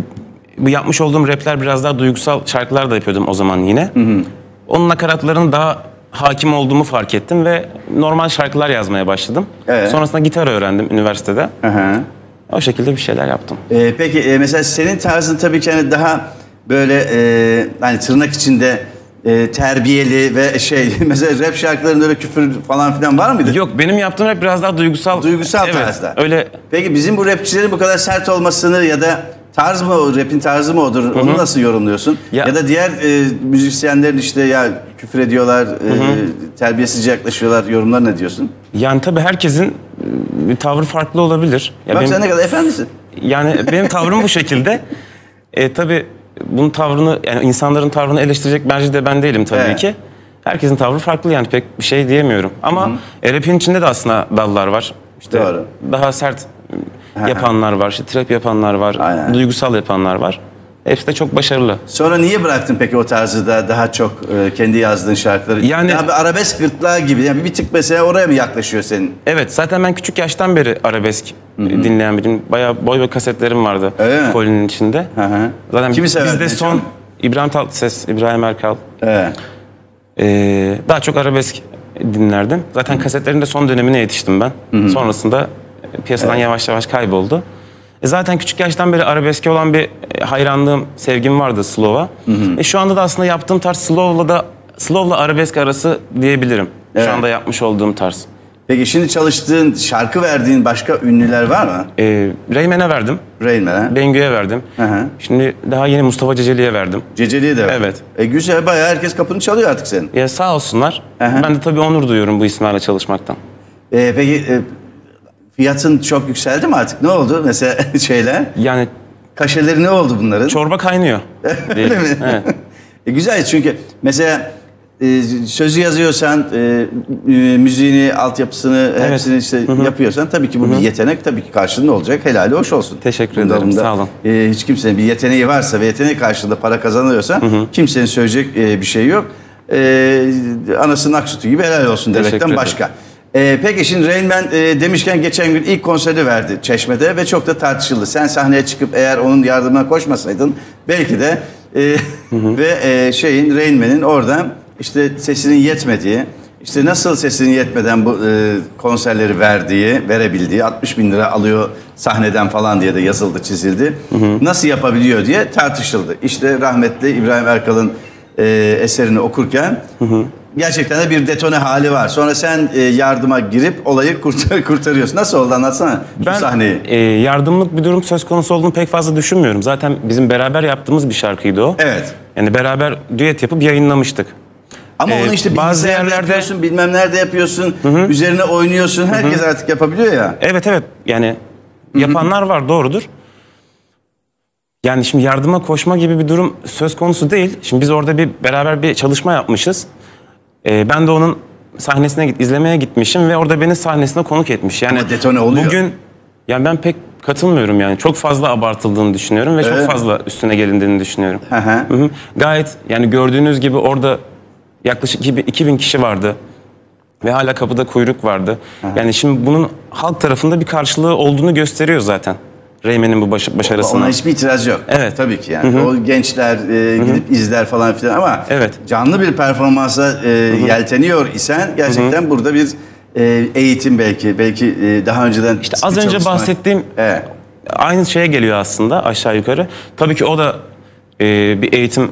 bu yapmış olduğum rapler biraz daha duygusal şarkılar da yapıyordum o zaman yine. Onun nakaratlarının daha hakim olduğumu fark ettim ve normal şarkılar yazmaya başladım. Evet. Sonrasında gitar öğrendim üniversitede. Hı hı. O şekilde bir şeyler yaptım. Ee, peki e, mesela senin tarzın tabii ki hani daha böyle e, hani tırnak içinde e, terbiyeli ve şey mesela rap şarkılarında öyle küfür falan filan var mıydı? Yok benim yaptığım rap biraz daha duygusal. Duygusal evet, tarzda. Öyle Peki bizim bu rapçilerin bu kadar sert olmasını ya da tarz mı o rapin tarzı mı odur onu nasıl yorumluyorsun? Ya, Ya- da diğer e, müzisyenlerin işte ya küfür ediyorlar, e, terbiyesizce yaklaşıyorlar yorumlar ne diyorsun? yani tabii herkesin e, bir tavrı farklı olabilir. Ya Bak benim- sen ne kadar efendisin. Yani benim tavrım bu şekilde. E, tabii bunun tavrını yani insanların tavrını eleştirecek merci de ben değilim tabii Evet. ki. Herkesin tavrı farklı yani pek bir şey diyemiyorum. Ama e, rapin içinde de aslında dallar var. İşte Doğru. daha sert e, yapanlar var, işte trap yapanlar var, Aynen. duygusal yapanlar var. Hepsi de çok başarılı. Sonra niye bıraktın peki o tarzı da daha çok e, kendi yazdığın şarkıları? Yani- Daha bir arabesk gırtlağı gibi. Yani bir tık mesela oraya mı yaklaşıyor senin? Evet zaten ben küçük yaştan beri arabesk e, dinleyen biriyim. Bayağı boy ve kasetlerim vardı kolinin içinde. Hı hı. Zaten Kimi bizde son çok? İbrahim Tatlıses, İbrahim Erkal, Evet. Ee, daha çok arabesk dinlerdim. Zaten kasetlerin de son dönemine yetiştim ben. Sonrasında piyasadan yavaş yavaş kayboldu. E zaten küçük yaştan beri arabeske olan bir e, hayranlığım, sevgim vardı slow'a. E şu anda da aslında yaptığım tarz slow'la da slow'la arabesk arası diyebilirim. Evet. Şu anda yapmış olduğum tarz. Peki şimdi çalıştığın, şarkı verdiğin başka ünlüler var mı? E, Reymen'e verdim, ha? Bengü'ye verdim. Hı hı. Şimdi daha yeni Mustafa Ceceli'ye verdim. Ceceli'ye de ver. Evet. E güzel bayağı herkes kapını çalıyor artık senin. Ya sağ olsunlar. Hı hı. Ben de tabii onur duyuyorum bu isimlerle çalışmaktan. E, peki e, fiyatın çok yükseldi mi artık? Ne oldu mesela şeyler? Yani Kaşeleri ne oldu bunların? çorba kaynıyor. Öyle mi? Evet. E, güzel çünkü mesela e, sözü yazıyorsan, e, e, müziğini, altyapısını, Evet. hepsini işte yapıyorsan tabii ki bu bir yetenek. Tabii ki karşılığında olacak. Helali hoş olsun. Teşekkür ederim, sağ olun. e, hiç kimsenin bir yeteneği varsa ve yeteneği karşılığında para kazanıyorsa kimsenin söyleyecek e, bir şey yok. E, anasının ak sütü gibi helal olsun demekten başka. E, peki şimdi Rain Man e, demişken geçen gün ilk konseri verdi Çeşme'de ve çok da tartışıldı. Sen sahneye çıkıp eğer onun yardımına koşmasaydın belki de e, ve e, şeyin Rain Man'in orada işte sesinin yetmediği, işte nasıl sesinin yetmeden bu e, konserleri verdiği, verebildiği, 60 bin lira alıyor sahneden falan diye de yazıldı, çizildi. Nasıl yapabiliyor diye tartışıldı. İşte rahmetli İbrahim Erkal'ın e, eserini okurken gerçekten de bir detone hali var. Sonra sen e, yardıma girip olayı kurtar, kurtarıyorsun. Nasıl oldu anlatsana Ben sahneyi. e, yardımlık bir durum söz konusu olduğunu pek fazla düşünmüyorum. Zaten bizim beraber yaptığımız bir şarkıydı o. Evet. Yani beraber düet yapıp yayınlamıştık. Ama Ee, onu işte bazı yerlerde yapıyorsun, bilmem nerede yapıyorsun, üzerine oynuyorsun. Herkes artık yapabiliyor ya. Evet evet yani yapanlar var doğrudur. Yani şimdi yardıma koşma gibi bir durum söz konusu değil. Şimdi biz orada bir beraber bir çalışma yapmışız. Ee, ben de onun sahnesine git, izlemeye gitmişim ve orada beni sahnesine konuk etmiş. Yani Ama detone oluyor. Bugün yani ben pek katılmıyorum yani. Çok fazla abartıldığını düşünüyorum ve Öyle mi? çok fazla üstüne gelindiğini düşünüyorum. Hı hı. Hı hı. Gayet yani gördüğünüz gibi orada yaklaşık 2000 2000 kişi vardı. Ve hala kapıda kuyruk vardı. Yani şimdi bunun halk tarafında bir karşılığı olduğunu gösteriyor zaten. Reymen'in bu baş, başarısına. Ona hiçbir itiraz yok. Evet. Tabii ki yani. O gençler e, gidip izler falan filan ama Evet. canlı bir performansa e, yelteniyor isen gerçekten burada bir e, eğitim belki belki e, daha önceden İşte az önce bahsettiğim Evet. aynı şeye geliyor aslında aşağı yukarı. Tabii ki o da e, bir eğitim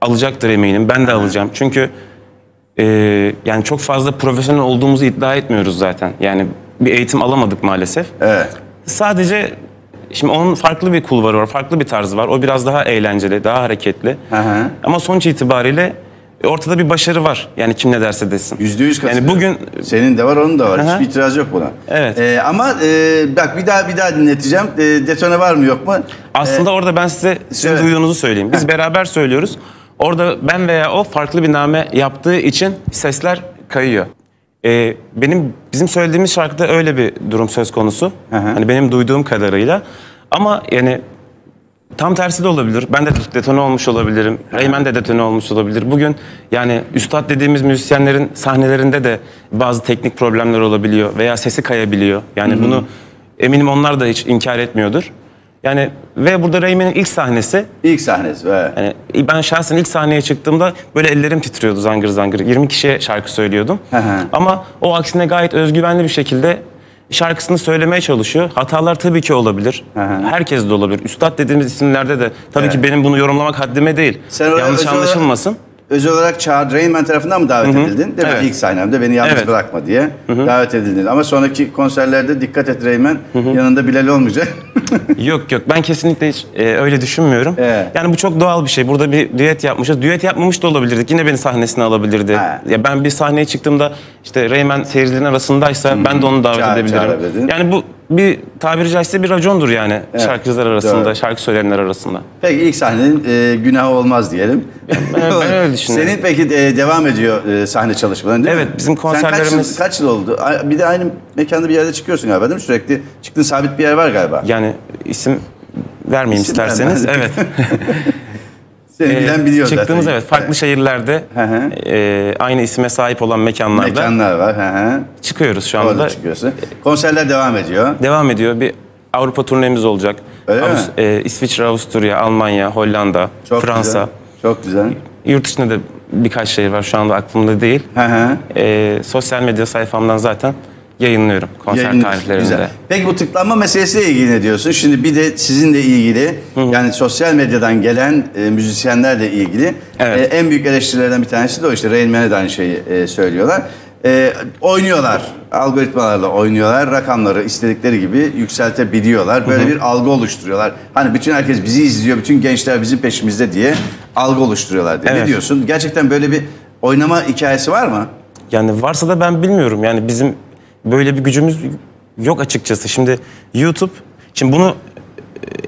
alacaktır eminim. Ben de alacağım. Çünkü e, yani çok fazla profesyonel olduğumuzu iddia etmiyoruz zaten. Yani bir eğitim alamadık maalesef. Evet. Sadece şimdi onun farklı bir kulvarı var, farklı bir tarzı var. O biraz daha eğlenceli, daha hareketli. Hı. Ama sonuç itibariyle ortada bir başarı var. Yani kim ne derse desin. Yüzde yüz Yani bugün Senin de var, onun da var. Hı. Hiçbir itiraz yok buna. Evet. E, ama e, bak bir daha bir daha dinleteceğim. E, detone var mı yok mu? Aslında orada ben size sizin duyduğunuzu söyleyeyim. Biz beraber söylüyoruz. Orada ben veya o farklı bir name yaptığı için sesler kayıyor. Ee, benim bizim söylediğimiz şarkıda öyle bir durum söz konusu. Hı hı. Hani benim duyduğum kadarıyla. Ama yani tam tersi de olabilir. Ben de detone olmuş olabilirim. Reymen de detone olmuş olabilir. Bugün yani üstad dediğimiz müzisyenlerin sahnelerinde de bazı teknik problemler olabiliyor veya sesi kayabiliyor. Yani bunu eminim onlar da hiç inkar etmiyordur. Yani ve burada Reymen'in ilk sahnesi İlk sahnesi. Evet. yani ben şahsen ilk sahneye çıktığımda böyle ellerim titriyordu zangır zangır. 20 kişiye şarkı söylüyordum. Hı hı. Ama o aksine gayet özgüvenli bir şekilde şarkısını söylemeye çalışıyor. Hatalar tabii ki olabilir. hı. Herkes de olabilir. Üstad dediğimiz isimlerde de tabii Evet. ki benim bunu yorumlamak haddime değil. Sen Yanlış özel olarak- anlaşılmasın. Özel olarak Çağrı Reynmen tarafından mı davet edildin? Değil mi? Evet. İlk sahnemde beni yalnız Evet. bırakma diye davet edildin. Ama sonraki konserlerde dikkat et Reynmen yanında Bilal olmayacak. Yok yok ben kesinlikle hiç e, öyle düşünmüyorum. Evet. Yani bu çok doğal bir şey. Burada bir düet yapmışız. Düet yapmamış da olabilirdik. Yine beni sahnesine alabilirdi. Ha. Ya ben bir sahneye çıktığımda işte Reymen seyircilerin arasındaysa ben de onu davet Çağır- edebilirim. çağırabilirdin. Yani bu bir tabiri caizse bir racondur yani şarkıcılar arasında, doğru. şarkı söyleyenler arasında. peki ilk sahnenin e, günahı olmaz diyelim. ben öyle düşünüyorum. Senin peki e, devam ediyor e, sahne çalışmaların değil mi? Evet, bizim Sen kaç yıl, konserlerimiz- kaç yıl oldu? Bir de aynı mekanda bir yerde çıkıyorsun galiba değil mi? Sürekli çıktığın sabit bir yer var galiba. Yani isim vermeyeyim İsim isterseniz. verme. Evet. Seni bilen biliyor zaten. Çıktığımız evet farklı şehirlerde Hı hı. e, aynı isime sahip olan mekanlarda Mekanlar var. Hı hı. çıkıyoruz şu anda. Orada çıkıyorsun. Konserler devam ediyor. Devam ediyor. Bir Avrupa turnemiz olacak. Öyle mi? e, İsviçre, Avusturya, Almanya, Hollanda, Çok Fransa. Güzel. Çok güzel. Yurt dışında da birkaç şehir var şu anda aklımda değil. Hı hı. E, sosyal medya sayfamdan zaten yayınlıyorum konser Yayın- tarihlerinde. Güzel. Peki bu tıklanma meselesiyle ilgili ne diyorsun? Şimdi bir de sizinle ilgili yani sosyal medyadan gelen e, müzisyenlerle ilgili Evet. e, en büyük eleştirilerden bir tanesi de o işte Rain Man'e de aynı şeyi e, söylüyorlar. E, oynuyorlar. Algoritmalarla oynuyorlar. Rakamları istedikleri gibi yükseltebiliyorlar. Böyle bir algı oluşturuyorlar. Hani bütün herkes bizi izliyor, bütün gençler bizim peşimizde diye algı oluşturuyorlar diye. Ne Evet. diyorsun? Gerçekten böyle bir oynama hikayesi var mı? Yani varsa da ben bilmiyorum. Yani bizim böyle bir gücümüz yok açıkçası. Şimdi YouTube, şimdi bunu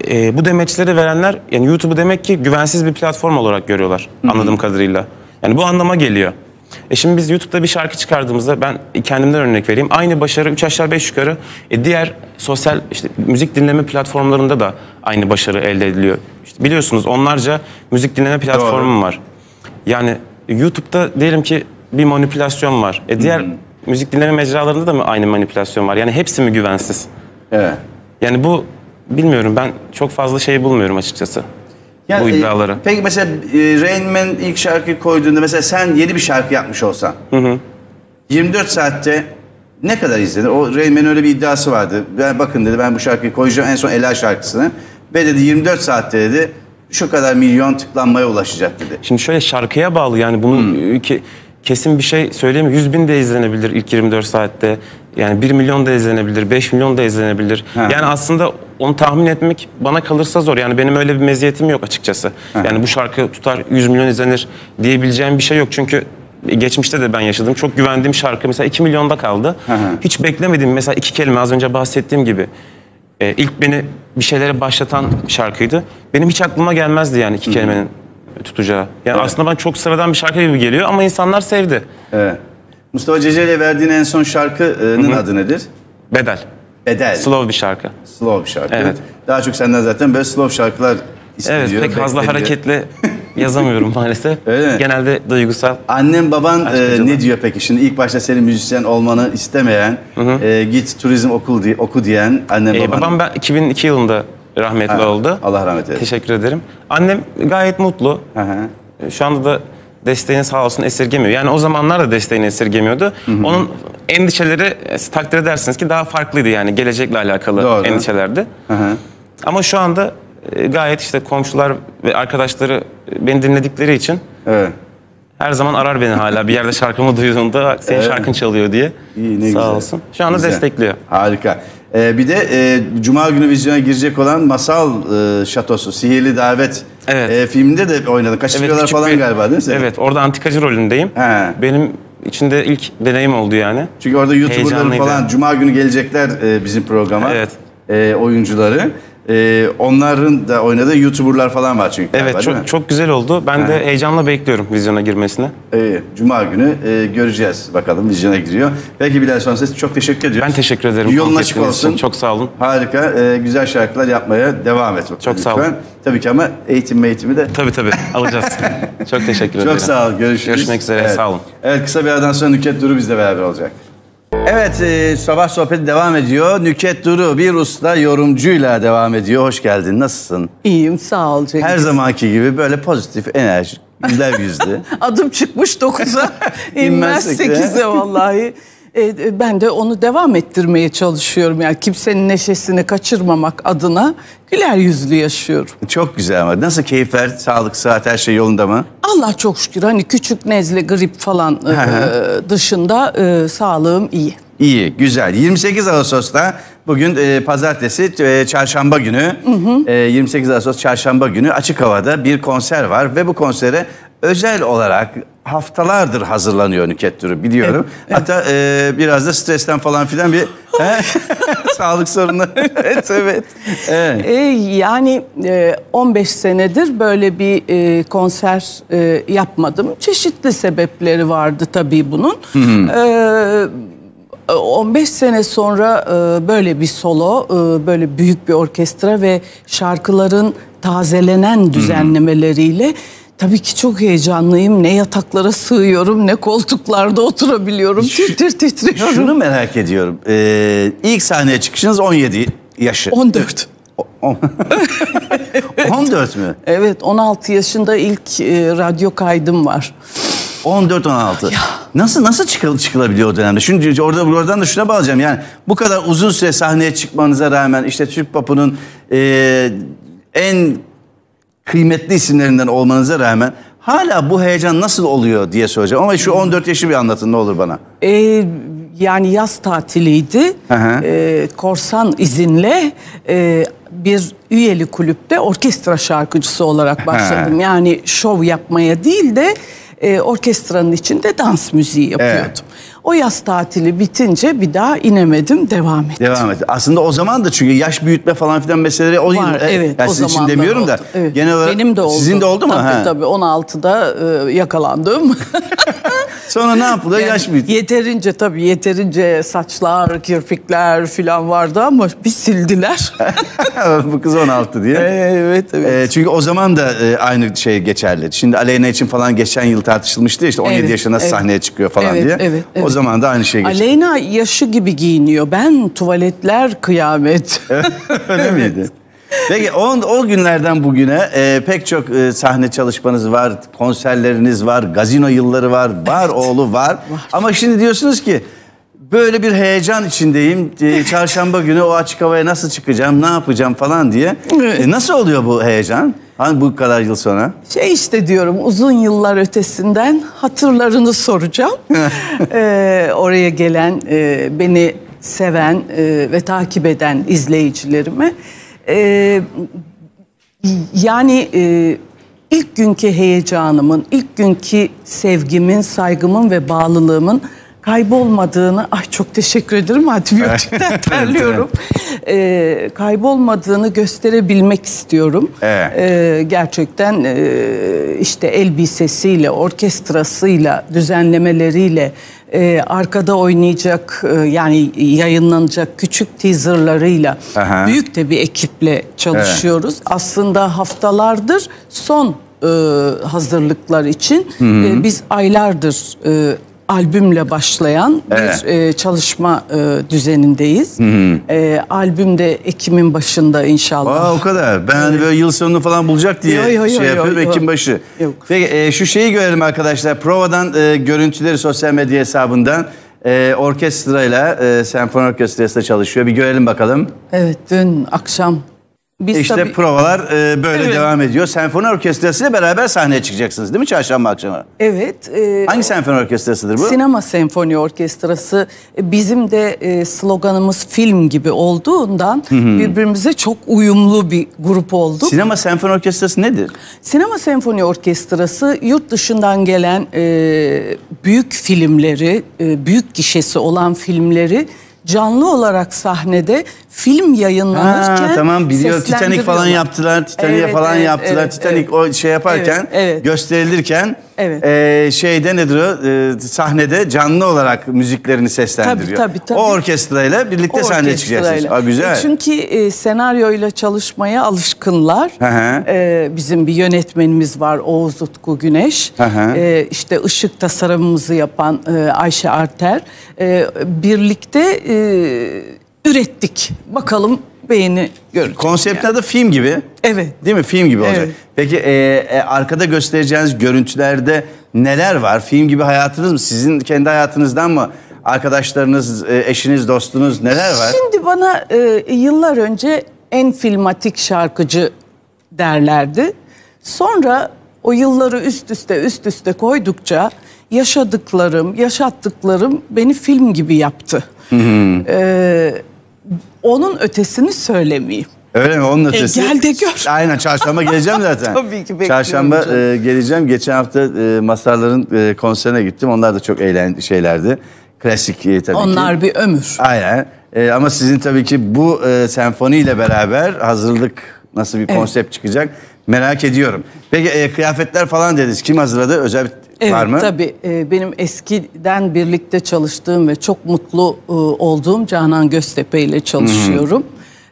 e, bu demeçleri verenler yani YouTube'u demek ki güvensiz bir platform olarak görüyorlar anladığım kadarıyla. Yani bu anlama geliyor. E şimdi biz YouTube'da bir şarkı çıkardığımızda ben kendimden örnek vereyim. Aynı başarı 3 aşağı 5 yukarı e, diğer sosyal işte müzik dinleme platformlarında da aynı başarı elde ediliyor. İşte biliyorsunuz onlarca müzik dinleme platformum var. Yani YouTube'da diyelim ki bir manipülasyon var. E diğer müzik dinleme mecralarında da mı aynı manipülasyon var? Yani hepsi mi güvensiz? Evet. Yani bu bilmiyorum ben çok fazla şey bulmuyorum açıkçası. bu e, iddiaları. peki mesela e, Rain Man ilk şarkıyı koyduğunda mesela sen yeni bir şarkı yapmış olsan 24 saatte ne kadar izlenir? O Rain Man'in öyle bir iddiası vardı. Ben bakın dedi ben bu şarkıyı koyacağım en son Ela şarkısını. Ve dedi 24 saatte dedi şu kadar milyon tıklanmaya ulaşacak dedi. Şimdi şöyle şarkıya bağlı yani bunun ki kesin bir şey söyleyeyim. 100 bin de izlenebilir ilk 24 saatte. Yani 1 milyon da izlenebilir, 5 milyon da izlenebilir. Ha. Yani aslında onu tahmin etmek bana kalırsa zor. Yani benim öyle bir meziyetim yok açıkçası. Yani bu şarkı tutar 100 milyon izlenir diyebileceğim bir şey yok. Çünkü geçmişte de ben yaşadım. Çok güvendiğim şarkı mesela 2 milyonda kaldı. hı. Hiç beklemediğim mesela iki kelime az önce bahsettiğim gibi. e, ilk beni bir şeylere başlatan şarkıydı. Benim hiç aklıma gelmezdi yani iki kelimenin tutacağı. Yani aslında ben çok sıradan bir şarkı gibi geliyor ama insanlar sevdi. Evet. Mustafa Ceceli'ye verdiğin en son şarkının adı nedir? Bedel. Bedel. Slow bir şarkı. Slow bir şarkı. Evet. Daha çok senden zaten böyle slow şarkılar isteniyor. Evet pek fazla hareketli yazamıyorum maalesef. Öyle mi? Genelde duygusal. Annem baban e, ne diyor peki? Şimdi ilk başta senin müzisyen olmanı istemeyen, e, git turizm okul di- oku diyen annem Ee, baban. babam ben 2002 yılında rahmetli Ha, oldu. Allah rahmet eylesin. Teşekkür ederim. Annem gayet mutlu. Hı hı. Ee, Şu anda da desteğini sağ olsun esirgemiyor. Yani o zamanlar da desteğini esirgemiyordu. Onun endişeleri e, takdir edersiniz ki daha farklıydı yani gelecekle alakalı Doğru. endişelerdi. Hı hı. Ama şu anda e, gayet işte komşular ve arkadaşları e, beni dinledikleri için Evet. her zaman arar beni hala bir yerde şarkımı duyduğunda "Bak, senin Evet. şarkın çalıyor diye. İyi, ne Sağ güzel. olsun. Şu anda Güzel. destekliyor. Harika. Ee, bir de e, Cuma günü vizyona girecek olan Masal e, Şatosu, Sihirli Davet Evet. e, filminde de oynadın. Kaçırıyorlar küçük falan bir- galiba değil mi? sen? Evet orada antikacı rolündeyim. He. Benim içinde ilk deneyim oldu yani. Çünkü orada YouTuber'ların falan Cuma günü gelecekler e, bizim programa. Evet. E, oyuncuları. E, onların da oynadığı YouTuber'lar falan var çünkü. galiba, Evet mi? çok çok güzel oldu. Ben de heyecanla bekliyorum vizyona girmesini. İyi. Cuma günü e, göreceğiz bakalım vizyona giriyor. Peki Bilal Sonses çok teşekkür ediyoruz. Ben teşekkür ederim. Yolun açık için. olsun. Çok sağ olun. Harika. e, güzel şarkılar yapmaya devam et. Çok sağ olun. Tabii ki ama eğitim eğitimi de. Tabii tabii alacağız. çok teşekkür ederim. Çok sağ ol. Görüşürüz. Görüşmek üzere, Evet. sağ olun. Evet kısa bir aradan sonra Nüket Duru bizle beraber olacak. Evet e, sabah sohbeti devam ediyor. Nüket Duru bir usta yorumcuyla devam ediyor. Hoş geldin. Nasılsın? İyiyim sağ ol Cengiz. Her zamanki gibi böyle pozitif, enerjik, güler yüzlü. Adım çıkmış 9'a İnmez inmez sekire. 8'e vallahi. E, e, ben de onu devam ettirmeye çalışıyorum. Yani kimsenin neşesini kaçırmamak adına güler yüzlü yaşıyorum. Çok güzel ama. Nasıl keyifler, sağlık, sıhhat her şey yolunda mı? Allah çok şükür hani küçük nezle, grip falan e, dışında e, sağlığım iyi. İyi, güzel. 28 Ağustos'ta bugün e, pazartesi, e, çarşamba günü, e, 28 Ağustos çarşamba günü açık havada bir konser var ve bu konsere özel olarak haftalardır hazırlanıyor Nüket Duru biliyorum. Hatta e, biraz da stresten falan filan bir sağlık sorunu. evet, evet. evet. E, yani e, 15 senedir böyle bir e, konser e, yapmadım. Çeşitli sebepleri vardı tabii bunun. E, 15 sene sonra e, böyle bir solo, e, böyle büyük bir orkestra ve şarkıların tazelenen düzenlemeleriyle tabii ki çok heyecanlıyım. Ne yataklara sığıyorum, ne koltuklarda oturabiliyorum. Tir titriyorum. Şunu merak ediyorum. E, ilk sahneye çıkışınız 17 yaşı. 14. O- on- 14 mü? Evet 16 yaşında ilk e, radyo kaydım var. 14-16. Nasıl nasıl çıkıl, çıkılabiliyor o dönemde? Şimdi orada oradan da şuna bağlayacağım. Yani bu kadar uzun süre sahneye çıkmanıza rağmen işte Türk pop'unun e, en kıymetli isimlerinden olmanıza rağmen hala bu heyecan nasıl oluyor diye soracağım. Ama şu 14 yaşı bir anlatın ne olur bana. E, yani yaz tatiliydi. Hı hı. E, korsan izinle e, bir üyeli kulüpte orkestra şarkıcısı olarak başladım. Yani şov yapmaya değil de e, orkestranın içinde dans müziği yapıyordum. Evet. O yaz tatili bitince bir daha inemedim, devam ettim. Devam et. Aslında o zaman da çünkü yaş büyütme falan filan meseleleri o Var, yıl. e, evet. yani o sizin için zamanlar demiyorum da. oldu. Evet. Genel olarak Benim de oldu. Sizin de oldu mu? Tabii Ha. tabii. 16'da e, yakalandım. Sonra ne yapılıyor? Yani yaş büyütme. Yeterince tabii yeterince saçlar, kirpikler falan vardı ama bir sildiler. bu kız 16 diye. evet evet. E, çünkü o zaman da e, aynı şey geçerli. Şimdi Aleyna için falan geçen yıl tartışılmıştı ya işte 17 Evet, yaşında evet. sahneye çıkıyor falan Evet, diye. evet, O evet. Zaman da aynı şey geçti. Aleyna yaşı gibi giyiniyor. Ben tuvaletler kıyamet. Öyle miydi? Peki o, o günlerden bugüne e, pek çok e, sahne çalışmanız var, konserleriniz var, gazino yılları var, var oğlu var. Ama şimdi diyorsunuz ki böyle bir heyecan içindeyim. E, çarşamba günü o açık havaya nasıl çıkacağım, ne yapacağım falan diye. Evet. E, nasıl oluyor bu heyecan? Hani bu kadar yıl sonra? Şey işte diyorum uzun yıllar ötesinden hatırlarını soracağım. Ee, oraya gelen, e, beni seven e, ve takip eden izleyicilerime. Ee, yani e, ilk günkü heyecanımın, ilk günkü sevgimin, saygımın ve bağlılığımın kaybolmadığını, ay çok teşekkür ederim antibiyotikten terliyorum. Ee, kaybolmadığını gösterebilmek istiyorum. Evet. Ee, gerçekten e, işte elbisesiyle, orkestrasıyla, düzenlemeleriyle, e, arkada oynayacak e, yani yayınlanacak küçük teaserlarıyla Aha. büyük de bir ekiple çalışıyoruz. Aslında haftalardır son e, hazırlıklar için e, biz aylardır e, albümle başlayan Evet. bir e, çalışma e, düzenindeyiz. E, albüm de Ekim'in başında inşallah. Aa o kadar. Ben hani böyle yıl sonunu falan bulacak diye Yo, yo, yo, şey yo, yapıyorum. yo. Ekim başı. Yok. Peki e, şu şeyi görelim arkadaşlar. Provadan e, görüntüleri sosyal medya hesabından e, orkestrayla e, senfoni orkestrası da çalışıyor. Bir görelim bakalım. Evet dün akşam biz işte tabii- provalar e, böyle Evet. devam ediyor. Senfoni orkestrası ile beraber sahneye çıkacaksınız değil mi çarşamba akşamı? Evet. e, Hangi senfoni orkestrasıdır bu? Sinema Senfoni Orkestrası e, bizim de e, sloganımız film gibi olduğundan birbirimize çok uyumlu bir grup olduk. Sinema senfoni orkestrası nedir? Sinema Senfoni Orkestrası yurt dışından gelen e, büyük filmleri, e, büyük gişesi olan filmleri canlı olarak sahnede film yayınlanırken Ha, tamam biliyor. Titanic falan yaptılar. Titanic'e Evet, falan evet, yaptılar. evet, Titanic evet. o şey yaparken Evet, evet. gösterilirken Evet. e, şeyde nedir o? E, sahnede canlı olarak müziklerini seslendiriyor. Tabii, tabii, tabii. O orkestrayla birlikte O sahneye çıkacaksınız. Aa, güzel. E, Çünkü e, senaryoyla çalışmaya alışkınlar. Hı hı. E, bizim bir yönetmenimiz var Oğuz Utku Güneş. Hı hı. E, işte ışık tasarımımızı yapan e, Ayşe Arter. E, birlikte e, ürettik. Bakalım beğeni göreceğiz. Konseptin adı film gibi. Evet. Değil mi? Film gibi olacak. Evet. Peki e, e, arkada göstereceğiniz görüntülerde neler var? Film gibi hayatınız mı? Sizin kendi hayatınızdan mı? Arkadaşlarınız, e, eşiniz, dostunuz neler var? Şimdi bana e, yıllar önce en filmatik şarkıcı derlerdi. Sonra o yılları üst üste üst üste koydukça yaşadıklarım, yaşattıklarım beni film gibi yaptı. E, onun ötesini söylemeyeyim. Öyle mi? Onun ötesi. gel de gör. Aynen çarşamba geleceğim zaten. Tabii ki bekliyorum Çarşamba e, geleceğim. Geçen hafta e, Masarların e, konserine gittim. Onlar da çok eğlenceli şeylerdi. Klasik e, tabii ki. Onlar bir ömür. Aynen. E, ama sizin tabii ki bu e, senfoniyle beraber hazırlık nasıl bir Evet. konsept çıkacak merak ediyorum. Peki e, kıyafetler falan dediniz. Kim hazırladı? Özel Evet var mı? tabii Ee, benim eskiden birlikte çalıştığım ve çok mutlu e, olduğum Canan Göztepe ile çalışıyorum.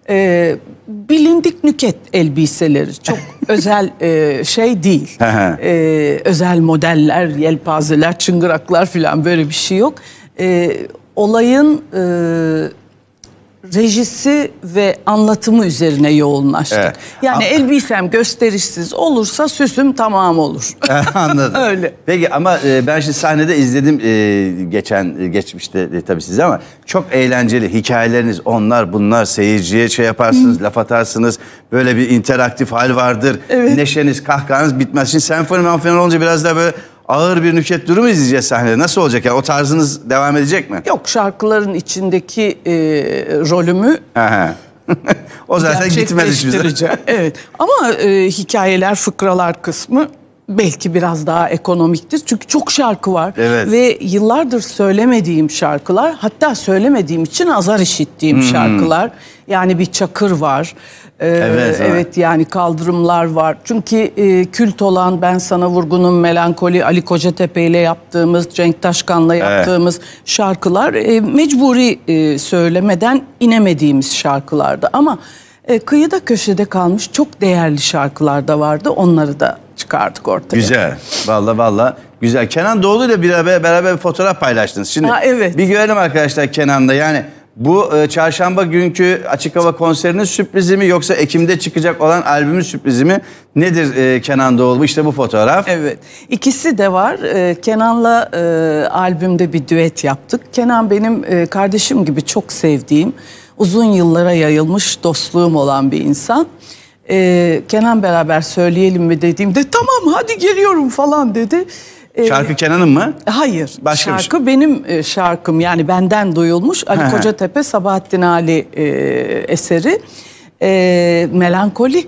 Ee, bilindik nüket elbiseleri çok özel e, şey değil. Hı hı. Ee, özel modeller, yelpazeler, çıngıraklar falan böyle bir şey yok. Olayın e, rejisi ve anlatımı üzerine yoğunlaştık. Evet. Yani Ama- elbisem gösterişsiz olursa süsüm tamam olur. Anladım. Öyle. Peki ama e, ben şimdi sahnede izledim e, geçen e, geçmişte tabii sizi ama çok eğlenceli hikayeleriniz onlar bunlar seyirciye şey yaparsınız laf atarsınız böyle bir interaktif hal vardır. Evet. Neşeniz kahkahanız bitmez. Şimdi senfoni manfoni olunca biraz daha böyle ağır bir nüket durumu izleyeceğiz sahnede. Nasıl olacak ya? O tarzınız devam edecek mi? Yok şarkıların içindeki e, rolümü Aha. o zaten gitmez hiçbir evet. Ama e, hikayeler, fıkralar kısmı belki biraz daha ekonomiktir. Çünkü çok şarkı var. Evet. Ve yıllardır söylemediğim şarkılar, hatta söylemediğim için azar işittiğim Hmm. şarkılar. Yani bir çakır var. Ee, Evet, evet. evet yani kaldırımlar var. Çünkü e, kült olan Ben Sana Vurgun'un Melankoli Ali Kocatepe ile yaptığımız, Cenk Taşkan'la yaptığımız şarkılar e, mecburi e, söylemeden inemediğimiz şarkılardı. Ama e, kıyıda köşede kalmış çok değerli şarkılar da vardı. Onları da çıkardık ortaya. Güzel. Valla valla güzel. Kenan Doğulu ile beraber, beraber bir fotoğraf paylaştınız. Şimdi Ha, evet. bir görelim arkadaşlar Kenan'da. Yani bu e, çarşamba günkü açık hava konserinin sürprizi mi yoksa Ekim'de çıkacak olan albümün sürprizi mi? Nedir e, Kenan Doğulu? İşte bu fotoğraf. Evet. İkisi de var. Ee, Kenan'la e, albümde bir düet yaptık. Kenan benim e, kardeşim gibi çok sevdiğim, uzun yıllara yayılmış dostluğum olan bir insan. E, Kenan beraber söyleyelim mi dediğimde tamam hadi geliyorum falan dedi. E, Şarkı Kenan'ın mı? Hayır. Başka bir şey. şarkı benim e, şarkım yani benden duyulmuş Ali Kocatepe Sabahattin Ali e, eseri. E, Melankoli.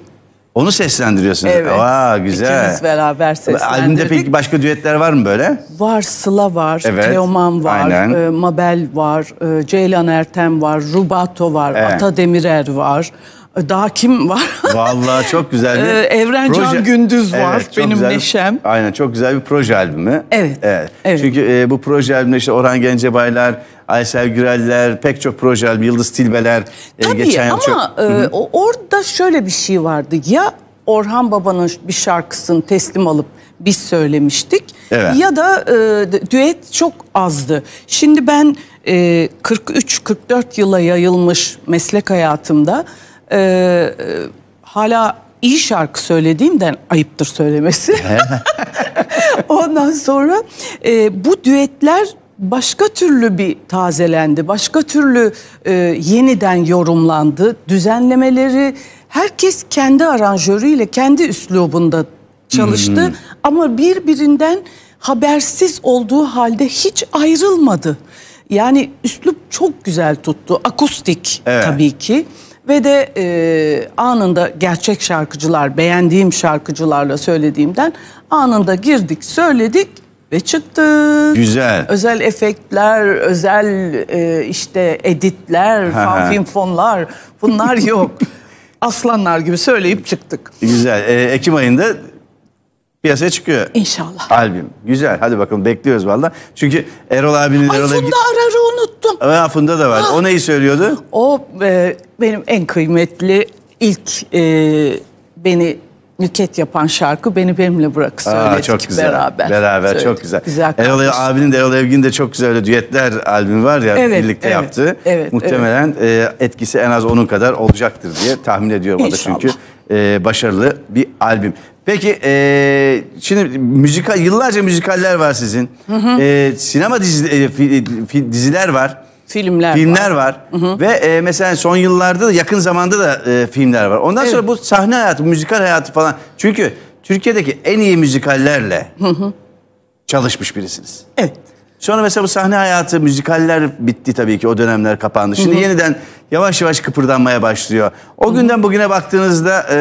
Onu seslendiriyorsunuz. Evet. Aa, güzel. İkimiz beraber seslendirdik. Albümde peki başka düetler var mı böyle? Var Sıla var, Evet, Teoman var, aynen. e, Mabel var, e, Ceylan Ertem var, Rubato var, Evet. Ata Demirer var. E, Daha kim var? Vallahi çok güzel bir Ee, Evrencan Gündüz var, çok benim güzel neşem. Aynen çok güzel bir proje albümü. Evet, evet. Çünkü e, bu proje albümünde işte Orhan Gencebaylar, Aysel Güreller, pek çok proje albümü, Yıldız Tilbeler. e, Tabii geçen yıl ama çok- e, orada şöyle bir şey vardı. Ya Orhan Baba'nın bir şarkısını teslim alıp biz söylemiştik. Evet. Ya da e, düet çok azdı. Şimdi ben e, 43-44 yıla yayılmış meslek hayatımda e, e, hala iyi şarkı söylediğimden ayıptır söylemesi. Ondan sonra e, bu düetler başka türlü bir tazelendi, başka türlü e, yeniden yorumlandı. Düzenlemeleri herkes kendi aranjörüyle, kendi üslubunda çalıştı ama birbirinden habersiz olduğu halde hiç ayrılmadı. Yani üslup çok güzel tuttu, akustik Evet. tabii ki. Ve de e, anında gerçek şarkıcılar, beğendiğim şarkıcılarla söylediğimden anında girdik, söyledik ve çıktık. Güzel. Özel efektler, özel e, işte editler, fanfinfonlar bunlar yok. Aslanlar gibi söyleyip çıktık. Güzel. E, Ekim ayında piyasaya çıkıyor. İnşallah. Albüm. Güzel. Hadi bakalım bekliyoruz valla. Çünkü Erol abinin Ay Erol Funda Evgin... Arar'ı unuttum. Aa, Funda da var. O neyi söylüyordu? O e, benim en kıymetli ilk e, beni nüket yapan şarkı beni benimle bırak söyledik Aa, çok güzel. beraber. Beraber Söyledik. çok güzel. Güzel Erol abinin de Erol Evgin de çok güzel öyle düetler albümü var ya Evet, birlikte evet, yaptığı. evet, Muhtemelen e, etkisi en az onun kadar olacaktır diye tahmin ediyorum o da İnşallah. çünkü e, başarılı bir albüm. Peki e, şimdi müzikal yıllarca müzikaller var sizin. E, sinema dizi, e, fi- fi- diziler var. Filmler Filmler var. Ve e, mesela son yıllarda da yakın zamanda da e, filmler var. Ondan sonra Evet. bu sahne hayatı, müzikal hayatı falan. Çünkü Türkiye'deki en iyi müzikallerle çalışmış birisiniz. Evet. Sonra mesela bu sahne hayatı, müzikaller bitti tabii ki o dönemler kapandı. Şimdi yeniden yavaş yavaş kıpırdanmaya başlıyor. O günden bugüne baktığınızda e,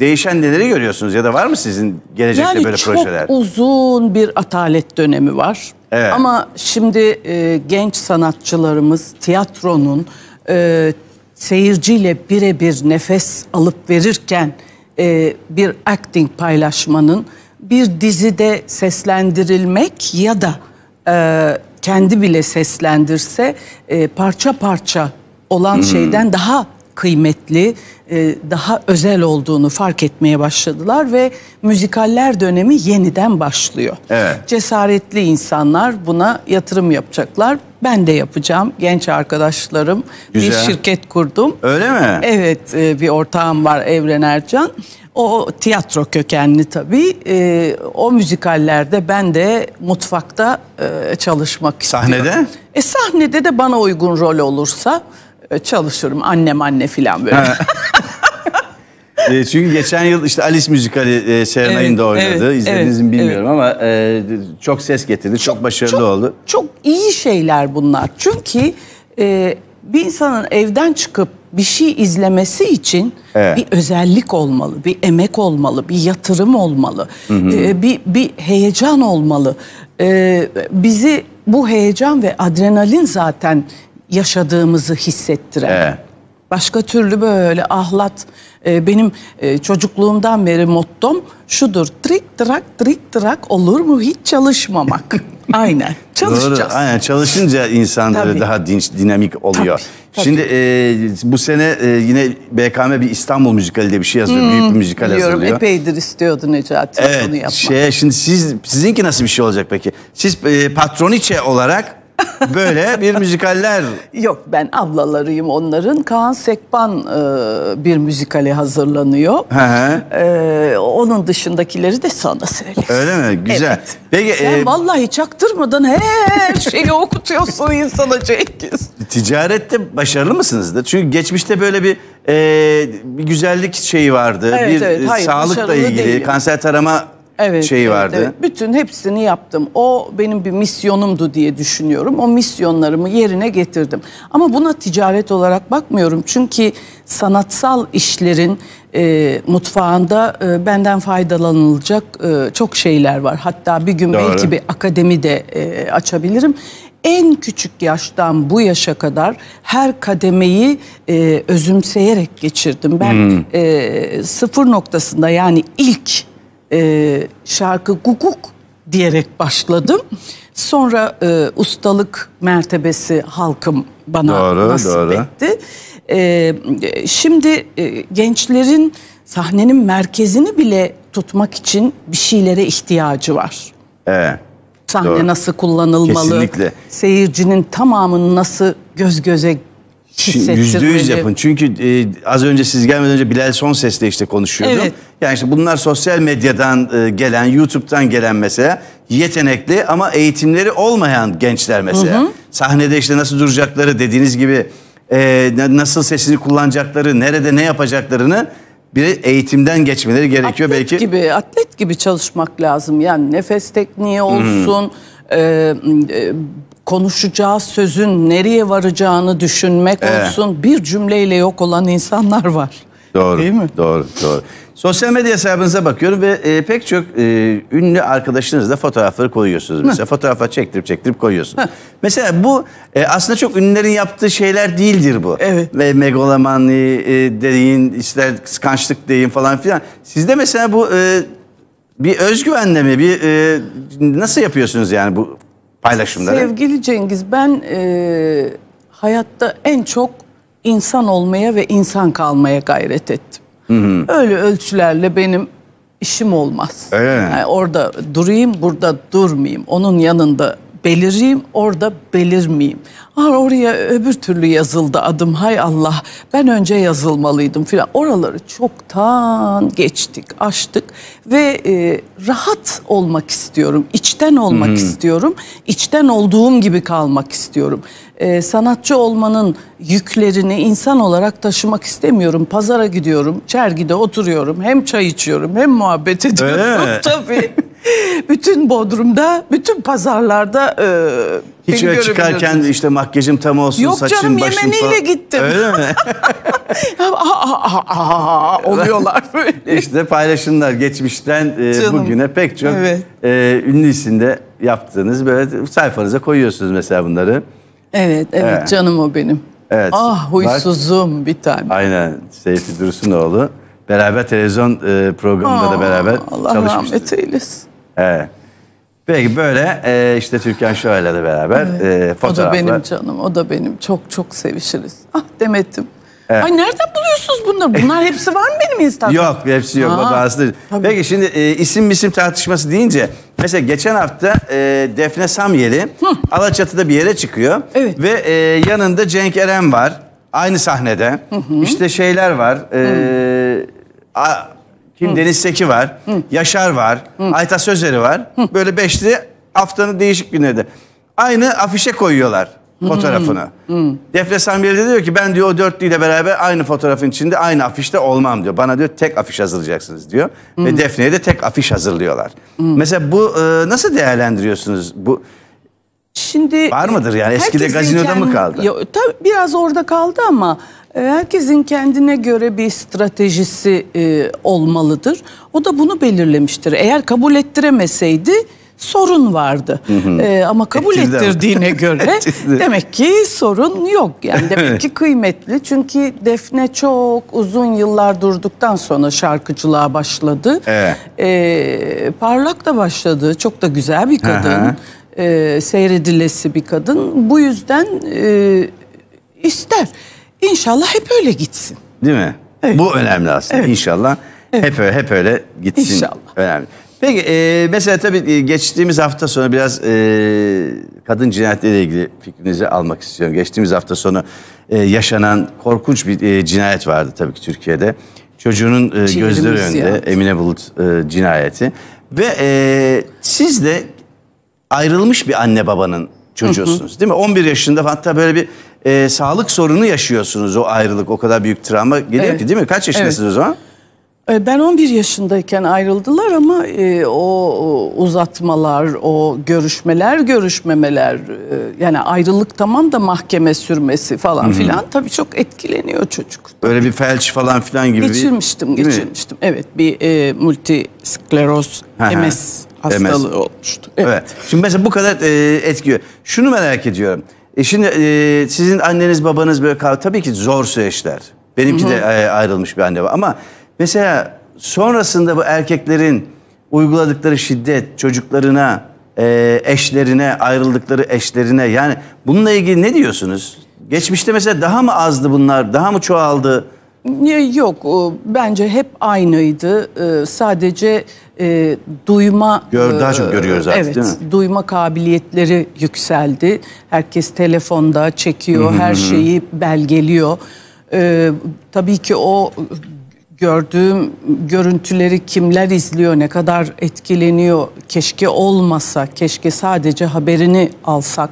değişen neleri görüyorsunuz ya da var mı sizin gelecekte Yani böyle çok projeler? uzun bir atalet dönemi var. Evet. Ama şimdi e, genç sanatçılarımız tiyatronun e, seyirciyle birebir nefes alıp verirken e, bir acting paylaşmanın bir dizide seslendirilmek ya da e, kendi bile seslendirse e, parça parça olan şeyden daha kıymetli, e, daha özel olduğunu fark etmeye başladılar ve müzikaller dönemi yeniden başlıyor. Evet. Cesaretli insanlar buna yatırım yapacaklar. Ben de yapacağım. Genç arkadaşlarım bir Güzel. şirket kurdum. Öyle mi? Evet, e, bir ortağım var Evren Ercan. O tiyatro kökenli tabii. E, o müzikallerde ben de mutfakta e, çalışmak istiyorum. Sahnede? E sahnede de bana uygun rol olursa e, çalışırım. Annem anne filan böyle. E, çünkü geçen yıl işte Alice müzikali e, Serenay'ın Evet, da oynadı. evet, İzlediniz mi evet, bilmiyorum ama e, çok ses getirdi. Çok, başarılı oldu. Çok iyi şeyler bunlar. Çünkü e, bir insanın evden çıkıp bir şey izlemesi için Evet. bir özellik olmalı, bir emek olmalı, bir yatırım olmalı, e, bir bir heyecan olmalı. E, bizi bu heyecan ve adrenalin zaten yaşadığımızı hissettiren. Evet. Başka türlü böyle ahlat. e, benim e, çocukluğumdan beri mottom şudur. Trik trak trik trak olur mu hiç çalışmamak. Aynen. Çalışacağız. Doğru. Aynen çalışınca insan Tabii. e, daha dinç, dinamik oluyor. Tabii, tabii. Şimdi e, bu sene e, yine BKM bir İstanbul müzikali diye bir şey yazıyor. Büyük bir müzikal Hmm, Biliyorum hazırlıyor. epeydir istiyordu Necati bunu Evet. yapmak. Şey, şimdi siz sizinki nasıl bir şey olacak peki? Siz e, patroniçe olarak böyle bir müzikaller Yok ben ablalarıyım onların. Kaan Sekban e, bir müzikale hazırlanıyor. Hı hı. E, onun dışındakileri de sana söyleyeyim. öyle mi? Güzel. Evet. Peki Sen e, vallahi çaktırmadan her şeyi okutuyorsun insana Cengiz. ticarette başarılı mısınızdır? Çünkü geçmişte böyle bir, e, bir güzellik şeyi vardı. Evet, bir evet. e, Hayır, sağlıkla ilgili değilim. kanser tarama Evet, şeyi evet, vardı. evet. Bütün hepsini yaptım. O benim bir misyonumdu diye düşünüyorum. O misyonlarımı yerine getirdim. Ama buna ticaret olarak bakmıyorum. Çünkü sanatsal işlerin e, mutfağında e, benden faydalanılacak e, çok şeyler var. Hatta bir gün Doğru. belki bir akademi de e, açabilirim. En küçük yaştan bu yaşa kadar her kademeyi e, özümseyerek geçirdim. Ben e, sıfır noktasında yani ilk e, şarkı guguk diyerek başladım. Sonra e, ustalık mertebesi halkım bana Doğru, nasip doğru. etti. E, şimdi e, gençlerin sahnenin merkezini bile tutmak için bir şeylere ihtiyacı var. Evet. Sahne Doğru. nasıl kullanılmalı? Kesinlikle. Seyircinin tamamını nasıl göz göze Yüzde yüz yapın. Çünkü e, az önce siz gelmeden önce Bilal Son Ses'le işte konuşuyordum. Evet. Yani işte bunlar sosyal medyadan e, gelen, YouTube'dan gelen mesela yetenekli ama eğitimleri olmayan gençler mesela. Sahnede işte nasıl duracakları dediğiniz gibi e, na- nasıl sesini kullanacakları, nerede ne yapacaklarını bir eğitimden geçmeleri gerekiyor atlet belki. gibi atlet gibi çalışmak lazım. Yani nefes tekniği olsun, e, e, konuşacağı sözün nereye varacağını düşünmek Evet. olsun. Bir cümleyle yok olan insanlar var. Doğru. Değil mi? Doğru, doğru. Sosyal medya hesabınıza bakıyorum ve e, pek çok e, ünlü arkadaşınızla fotoğrafları koyuyorsunuz. Mesela fotoğraflar çektirip çektirip koyuyorsunuz. Mesela bu e, aslında çok ünlülerin yaptığı şeyler değildir bu. Evet. Ve megalomanlı e, deyin, ister kıskançlık deyin falan filan. Sizde mesela bu e, bir özgüvenle mi, bir e, nasıl yapıyorsunuz yani bu paylaşımları? Sevgili Cengiz ben e, hayatta en çok insan olmaya ve insan kalmaya gayret ettim. Öyle ölçülerle benim işim olmaz. Öyle mi? Yani orada durayım, burada durmayayım. Onun yanında belireyim, orada belirmeyeyim. Oraya öbür türlü yazıldı adım. Hay Allah, ben önce yazılmalıydım filan. Oraları çoktan geçtik, aştık ve e, rahat olmak istiyorum. içten olmak istiyorum. içten olduğum gibi kalmak istiyorum. E, sanatçı olmanın yüklerini insan olarak taşımak istemiyorum. Pazara gidiyorum, çergide oturuyorum. Hem çay içiyorum, hem muhabbet ediyorum. Öyle mi? Tabii. bütün Bodrum'da, bütün pazarlarda e, Hiç öyle çıkarken işte makyajım tam olsun, Yok saçım canım, başım falan. gittim. Öyle mi? Aa, aa, aa, aa, oluyorlar böyle. İşte paylaşımlar geçmişten e, Canım. bugüne pek çok Evet. e, ünlü isimde yaptığınız böyle sayfanıza koyuyorsunuz mesela bunları. Evet, evet, Evet. canım o benim. Evet. Ah huysuzum bir tane. Aynen Seyfi Dursunoğlu. Beraber televizyon e, programında da Aa, beraber Allah çalışmıştık. rahmet eylesin. Evet. Peki böyle e, işte Türkan Şoray'la beraber e, O da fotoğraflar. benim canım, o da benim. Çok çok sevişiriz. Ah Demet'im. Evet. Ay nereden buluyorsunuz bunları? Bunlar hepsi var mı benim Instagram'da? Yok hepsi yok. o Aa, da aslında. tabii. Peki şimdi e, isim misim tartışması deyince mesela geçen hafta e, Defne Samyeli Alaçatı'da bir yere çıkıyor. Evet. Ve e, yanında Cenk Eren var. Aynı sahnede. İşte şeyler var. E, a- kim Deniz Seki var. Yaşar var. Ayta Sözleri var. Böyle beşli haftanın değişik günleri. Aynı afişe koyuyorlar fotoğrafını. Defne Samyeli de diyor ki ben diyor o dörtlüyle beraber aynı fotoğrafın içinde aynı afişte olmam diyor. Bana diyor tek afiş hazırlayacaksınız diyor. Ve Defne'ye de tek afiş hazırlıyorlar. Mesela bu e, nasıl değerlendiriyorsunuz? Bu Şimdi Var mıdır yani? Eskide gazinoda mı kaldı? Ya, tabii biraz orada kaldı ama e, herkesin kendine göre bir stratejisi e, olmalıdır. O da bunu belirlemiştir. Eğer kabul ettiremeseydi sorun vardı. E, ama kabul Ettirdi ama. ettirdiğine göre demek ki sorun yok. Yani demek ki kıymetli. Çünkü Defne çok uzun yıllar durduktan sonra şarkıcılığa başladı. Evet. E, parlak da başladı. Çok da güzel bir kadın hı. E, seyredilesi bir kadın. Bu yüzden e, ister. İnşallah hep öyle gitsin. Değil mi? Evet. Bu önemli aslında. Evet. İnşallah hep öyle hep öyle gitsin. İnşallah. Önemli. Peki e, mesela tabii e, geçtiğimiz hafta sonu biraz e, kadın cinayetleriyle ilgili fikrinizi almak istiyorum. Geçtiğimiz hafta sonu e, yaşanan korkunç bir e, cinayet vardı tabii ki Türkiye'de. Çocuğunun e, gözleri önünde. Emine Bulut e, cinayeti. Ve e, siz de ayrılmış bir anne babanın çocuğusunuz değil mi? 11 yaşında hatta böyle bir e, sağlık sorunu yaşıyorsunuz o ayrılık o kadar büyük travma geliyor Evet. ki değil mi? Kaç yaşındasınız o zaman? E, Ben 11 yaşındayken ayrıldılar ama e, o, uzatmalar, o görüşmeler, görüşmemeler, e, yani ayrılık tamam da mahkeme sürmesi falan filan tabii çok etkileniyor çocuk. Böyle bir felç falan filan gibi. bir- Geçirmiştim, mi? geçirmiştim. Evet, bir e, multiskleroz, Hı hı. MS hastalığı olmuştu. Evet. Evet. Şimdi mesela bu kadar e, etkiliyor. Şunu merak ediyorum. E şimdi e, sizin anneniz babanız böyle kal- tabii ki zor süreçler. Benimki de e, ayrılmış bir anne var ama mesela sonrasında bu erkeklerin uyguladıkları şiddet çocuklarına, e, eşlerine, ayrıldıkları eşlerine yani bununla ilgili ne diyorsunuz? Geçmişte mesela daha mı azdı bunlar? Daha mı çoğaldı? Yok, bence hep aynıydı. Ee, sadece e, duyma... Gör- daha çok görüyoruz artık, evet, değil mi? duyma kabiliyetleri yükseldi. Herkes telefonda çekiyor, her şeyi belgeliyor. Ee, tabii ki o gördüğüm görüntüleri kimler izliyor, ne kadar etkileniyor, keşke olmasa, keşke sadece haberini alsak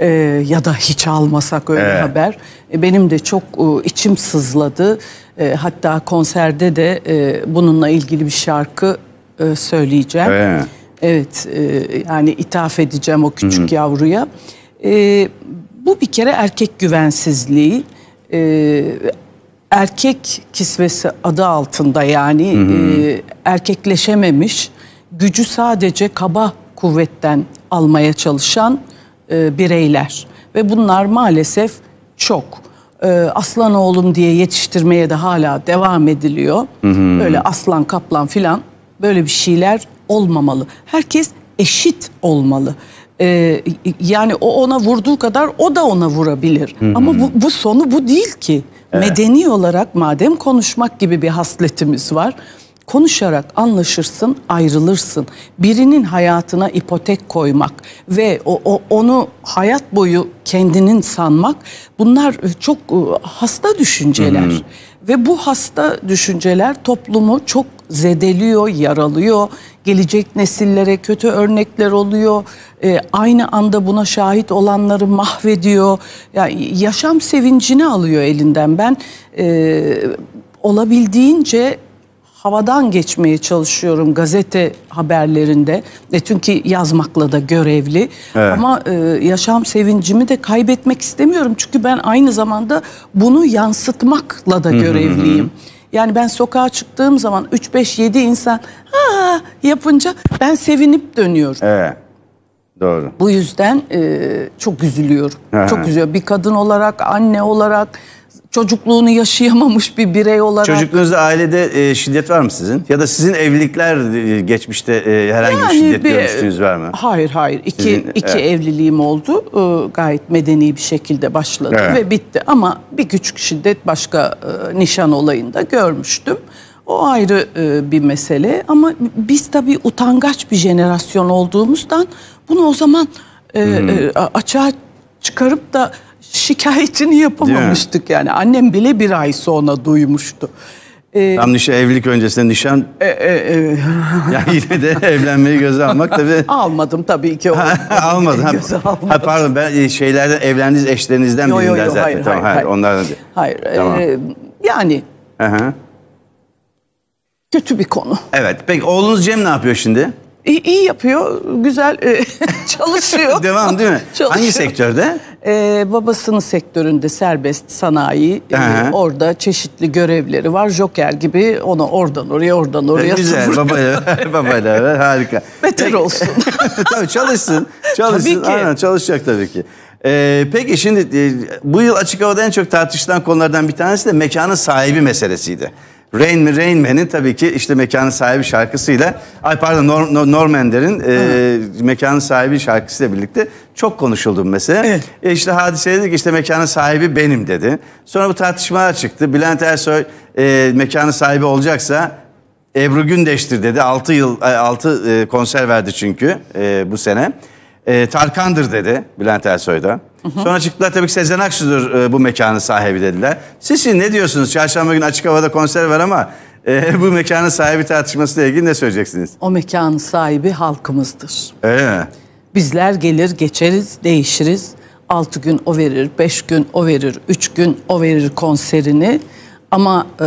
e, ya da hiç almasak öyle Evet. haber. E, Benim de çok e, içim sızladı. E, Hatta konserde de e, bununla ilgili bir şarkı e, söyleyeceğim. Öyle mi? Evet, e, yani ithaf edeceğim o küçük yavruya. E, bu bir kere erkek güvensizliği. E, erkek kisvesi adı altında yani e, erkekleşememiş, gücü sadece kaba kuvvetten almaya çalışan e, bireyler. Ve bunlar maalesef çok. E, aslan oğlum diye yetiştirmeye de hala devam ediliyor. Böyle aslan kaplan filan böyle bir şeyler olmamalı. Herkes eşit olmalı. E, yani o ona vurduğu kadar o da ona vurabilir. Ama bu, bu sonu bu değil ki. Medeni olarak madem konuşmak gibi bir hasletimiz var. Konuşarak anlaşırsın, ayrılırsın. Birinin hayatına ipotek koymak ve o, o- onu hayat boyu kendinin sanmak bunlar e, çok e, hasta düşünceler. Ve bu hasta düşünceler toplumu çok zedeliyor, yaralıyor. Gelecek nesillere kötü örnekler oluyor. E, aynı anda buna şahit olanları mahvediyor. Yani yaşam sevincini alıyor elinden. Ben e, olabildiğince havadan geçmeye çalışıyorum gazete haberlerinde. E çünkü yazmakla da görevli. Evet. Ama e, yaşam sevincimi de kaybetmek istemiyorum. Çünkü ben aynı zamanda bunu yansıtmakla da görevliyim. Yani ben sokağa çıktığım zaman 3 5 7 insan ha yapınca ben sevinip dönüyorum. Evet. Doğru. Bu yüzden e, çok üzülüyorum. Aha. Çok üzülüyorum. Bir kadın olarak, anne olarak, çocukluğunu yaşayamamış bir birey olarak. Çocukluğunuzda ailede e, şiddet var mı sizin? Ya da sizin evlilikler e, geçmişte e, herhangi bir şiddet bir- görmüştüğünüz var mı? Hayır hayır. İki, Sizin- iki evet. evliliğim oldu. Ee, gayet medeni bir şekilde başladı Evet. ve bitti. Ama bir küçük şiddet başka e, nişan olayında görmüştüm. O ayrı e, bir mesele ama biz tabii utangaç bir jenerasyon olduğumuzdan bunu o zaman e, e, açığa çıkarıp da şikayetini yapamamıştık. Yani annem bile bir ay sonra duymuştu. E, Tam nişan, evlilik öncesinde nişan. ya yine de evlenmeyi göze almak tabii. Almadım tabii ki. Almadın. Ha, almadım. ha, pardon ben e, şeylerden evlendiğiniz eşlerinizden Yo, yo, birinden yo, zaten. hayır, tamam, hayır, hayır. Onlardan. Hayır. Tamam. e, yani hı. kötü bir konu. Evet. Peki oğlunuz Cem ne yapıyor şimdi? İyi, iyi yapıyor, güzel e, çalışıyor. Devam değil mi? Çalışıyor. Hangi sektörde? E, babasının sektöründe serbest sanayi, e, orada çeşitli görevleri var. Joker gibi onu oradan oraya, oradan oraya Güzel. sıfır- Babayla, babayla beraber harika. Beter Peki- olsun. tabii çalışsın. Çalışsın. Tabii ki. Aynen, çalışacak tabii ki. Ee, peki şimdi e, bu yıl açık havada en çok tartışılan konulardan bir tanesi de mekanın sahibi meselesiydi. Rain Mi Rain Man'in tabii ki işte mekanın sahibi şarkısıyla ay pardon Norm, Norm- Norm Ender'in e, mekanın sahibi şarkısıyla birlikte çok konuşuldu bu mesele. Evet. E işte hadise dedi ki işte mekanın sahibi benim dedi. Sonra bu tartışmalar çıktı. Bülent Ersoy e, mekanın sahibi olacaksa Ebru Gündeş'tir dedi. 6 yıl 6 konser verdi çünkü e, bu sene. E, Tarkan'dır dedi Bülent Ersoy da. Sonra çıktılar tabii ki Sezen Aksu'dur e, bu mekanın sahibi dediler. Siz şimdi ne diyorsunuz? Çarşamba günü açık havada konser var ama e, bu mekanın sahibi tartışmasıyla ilgili ne söyleyeceksiniz? O mekanın sahibi halkımızdır. Öyle mi? Bizler gelir geçeriz, değişiriz. 6 gün o verir, 5 gün o verir, 3 gün o verir konserini. Ama e,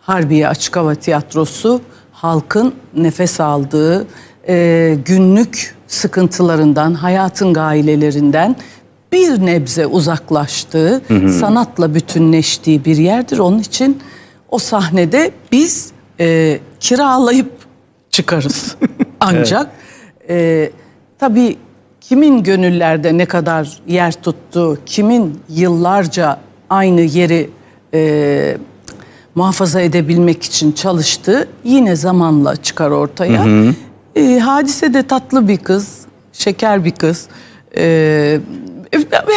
Harbiye Açık Hava Tiyatrosu halkın nefes aldığı, e, günlük sıkıntılarından, hayatın gailelerinden bir nebze uzaklaştığı, sanatla bütünleştiği bir yerdir. Onun için o sahnede biz e, kiralayıp çıkarız. Ancak e, tabii kimin gönüllerde ne kadar yer tuttu, kimin yıllarca aynı yeri e, muhafaza edebilmek için çalıştığı yine zamanla çıkar ortaya. E, hadise de tatlı bir kız, şeker bir kız. E,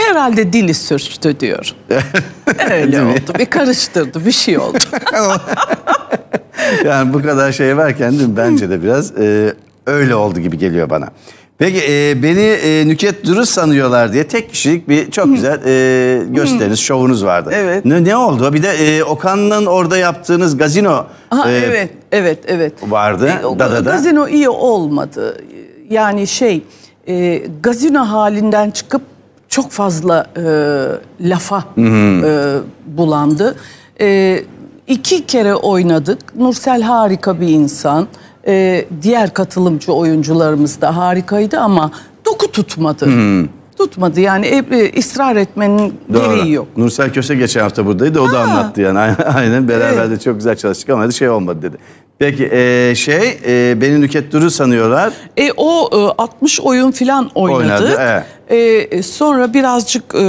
herhalde dili sürçtü diyor. Öyle oldu. Bir karıştırdı, bir şey oldu. yani bu kadar şey varken değil mi? bence de biraz e, öyle oldu gibi geliyor bana. Peki e, beni e, Nüket Duru sanıyorlar diye tek kişilik bir çok güzel e, gösteriniz, şovunuz vardı. Evet. Ne, ne oldu? Bir de e, Okan'ın orada yaptığınız gazino Aha, e, evet, evet, evet. vardı. E, o Dada'da. Gazino iyi olmadı. Yani şey, e, gazino halinden çıkıp çok fazla e, lafa e, bulandı. E, iki kere oynadık. Nursel harika bir insan. E, diğer katılımcı oyuncularımız da harikaydı ama doku tutmadı. Tutmadı yani e, e, ısrar etmenin Doğru. gereği yok. Nursel Köse geçen hafta buradaydı. O da anlattı yani. Aynen beraber de çok güzel çalıştık ama şey olmadı dedi. Peki e, şey e, beni Nüket Duru sanıyorlar. E, o e, 60 oyun filan oynadı. Oynadı, E, sonra birazcık e,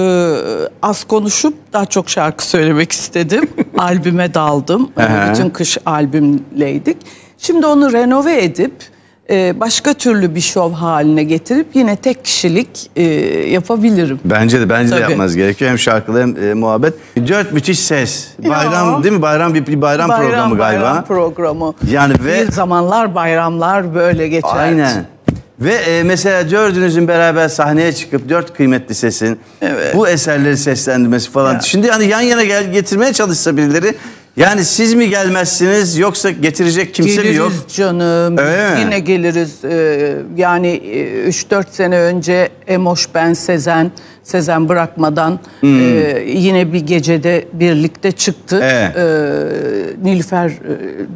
az konuşup daha çok şarkı söylemek istedim. Albüme daldım. E, bütün kış albümleydik. Şimdi onu renove edip e, başka türlü bir şov haline getirip yine tek kişilik e, yapabilirim. Bence de bence de Tabii. yapmanız gerekiyor. Hem şarkılar hem e, muhabbet. Dört müthiş ses. Bayram Ya. değil mi? Bayram bir, bir bayram, programı galiba. Bayram programı. Yani ve- Bir zamanlar bayramlar böyle geçerdi. Aynen. Ve e, mesela dördünüzün beraber sahneye çıkıp dört kıymetli sesin Evet. bu eserleri seslendirmesi falan. Ya. Şimdi hani yan yana gel getirmeye çalışsa birileri yani siz mi gelmezsiniz yoksa getirecek kimse geliriz mi yok? canım. Biz Öyle mi? yine geliriz. Ee, yani e, 3-4 sene önce Emoş ben Sezen, Sezen bırakmadan Hmm. e, yine bir gecede birlikte çıktık. Evet. Ee, Nilüfer e,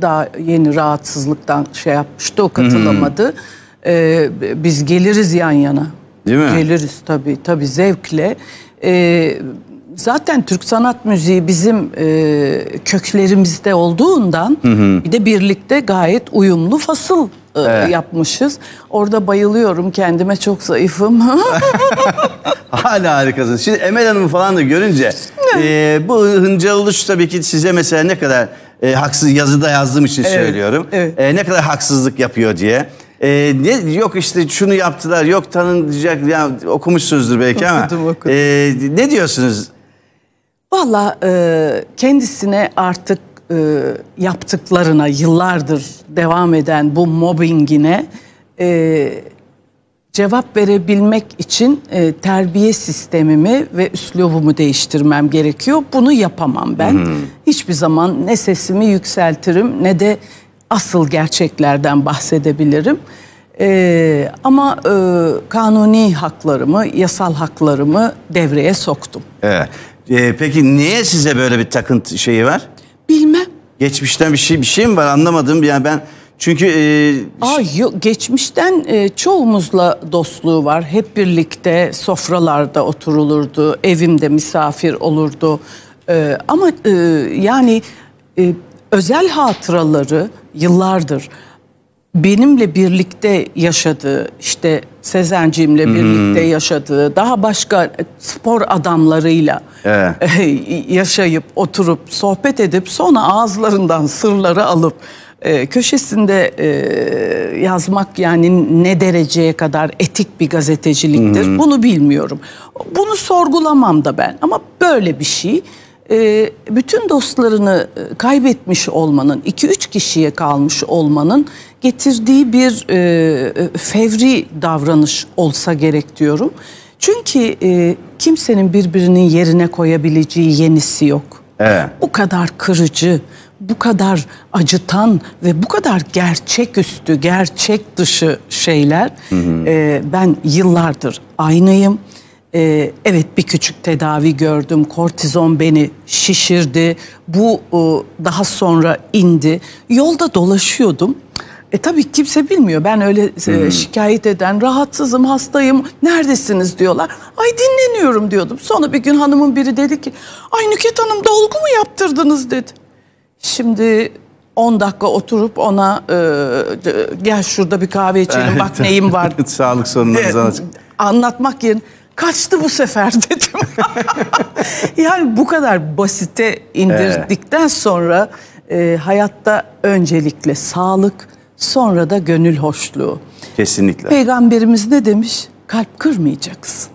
daha yeni rahatsızlıktan şey yapmıştı o katılamadı. Hmm. Ee, biz geliriz yan yana. Değil mi? Geliriz tabii tabii zevkle. Ee, zaten Türk sanat müziği bizim e, köklerimizde olduğundan bir de birlikte gayet uyumlu fasıl e, yapmışız. Orada bayılıyorum kendime çok zayıfım. Hala harikasınız. Şimdi Emel Hanım'ı falan da görünce e, bu hıncal oluş tabii ki size mesela ne kadar e, haksız yazıda yazdığım için Evet, söylüyorum. evet. E, ne kadar haksızlık yapıyor diye. E, ne, yok işte şunu yaptılar, yok tanınacak, yani okumuşsunuzdur belki ama. Okudum, okudum. E, ne diyorsunuz? Valla e, kendisine artık e, yaptıklarına yıllardır devam eden bu mobbingine e, cevap verebilmek için e, terbiye sistemimi ve üslubumu değiştirmem gerekiyor. Bunu yapamam ben. Hiçbir zaman ne sesimi yükseltirim ne de asıl gerçeklerden bahsedebilirim. E, ama e, kanuni haklarımı, yasal haklarımı devreye soktum. Evet. E, peki niye size böyle bir takıntı şeyi var? Bilmem. Geçmişten bir şey bir şey mi var anlamadım. Yani ben çünkü e, Ay yok geçmişten e, çoğumuzla dostluğu var. Hep birlikte sofralarda oturulurdu. Evimde misafir olurdu. E, ama e, yani e, özel hatıraları yıllardır benimle birlikte yaşadığı işte Sezenciğimle birlikte yaşadığı daha başka spor adamlarıyla Evet. yaşayıp oturup sohbet edip sonra ağızlarından sırları alıp e, köşesinde e, yazmak yani ne dereceye kadar etik bir gazeteciliktir bunu bilmiyorum. Bunu sorgulamam da ben ama böyle bir şey. E, bütün dostlarını e, kaybetmiş olmanın, iki üç kişiye kalmış olmanın getirdiği bir e, e, fevri davranış olsa gerek diyorum. Çünkü e, kimsenin birbirinin yerine koyabileceği yenisi yok. Evet. Bu kadar kırıcı, bu kadar acıtan ve bu kadar gerçeküstü, gerçek dışı şeyler e, ben yıllardır aynıyım. E, evet bir küçük tedavi gördüm, kortizon beni şişirdi, bu e, daha sonra indi. Yolda dolaşıyordum. E tabii kimse bilmiyor. Ben öyle e, şikayet eden, rahatsızım, hastayım, neredesiniz diyorlar. Ay dinleniyorum diyordum. Sonra bir gün hanımın biri dedi ki, ay Nüket Hanım dolgu mu yaptırdınız dedi. Şimdi 10 dakika oturup ona e, gel şurada bir kahve içelim bak neyim var Sağlık sorunlarınızı e, anlatmak yerine kaçtı bu sefer dedim. yani bu kadar basite indirdikten sonra e, hayatta öncelikle sağlık sonra da gönül hoşluğu. Kesinlikle. Peygamberimiz ne demiş? Kalp kırmayacaksın.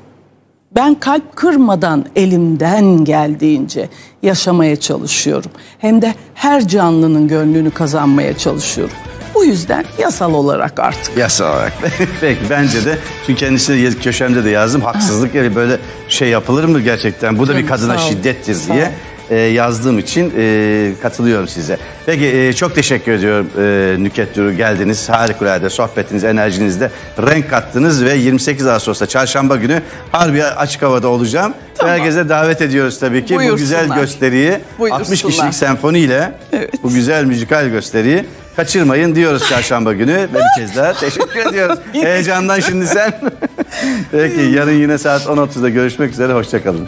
Ben kalp kırmadan elimden geldiğince yaşamaya çalışıyorum. Hem de her canlının gönlünü kazanmaya çalışıyorum. Bu yüzden yasal olarak artık. Yasal olarak. Peki bence de çünkü kendisine köşemde de yazdım. Haksızlık yani böyle şey yapılır mı gerçekten? Bu da bir kadına şiddettir diye. E, yazdığım için e, katılıyorum size. Peki e, çok teşekkür ediyorum e, Nüket Duru geldiniz. Harikulade sohbetiniz, enerjinizle renk kattınız ve 28 Ağustos'ta çarşamba günü harbi açık havada olacağım. Tamam. Herkese davet ediyoruz tabii ki bu güzel gösteriyi Buyursunlar. 60 kişilik senfoniyle bu güzel müzikal gösteriyi kaçırmayın diyoruz çarşamba günü ve bir kez daha teşekkür ediyoruz. Heyecandan şimdi sen. Peki yarın yine saat 10.30'da görüşmek üzere hoşçakalın.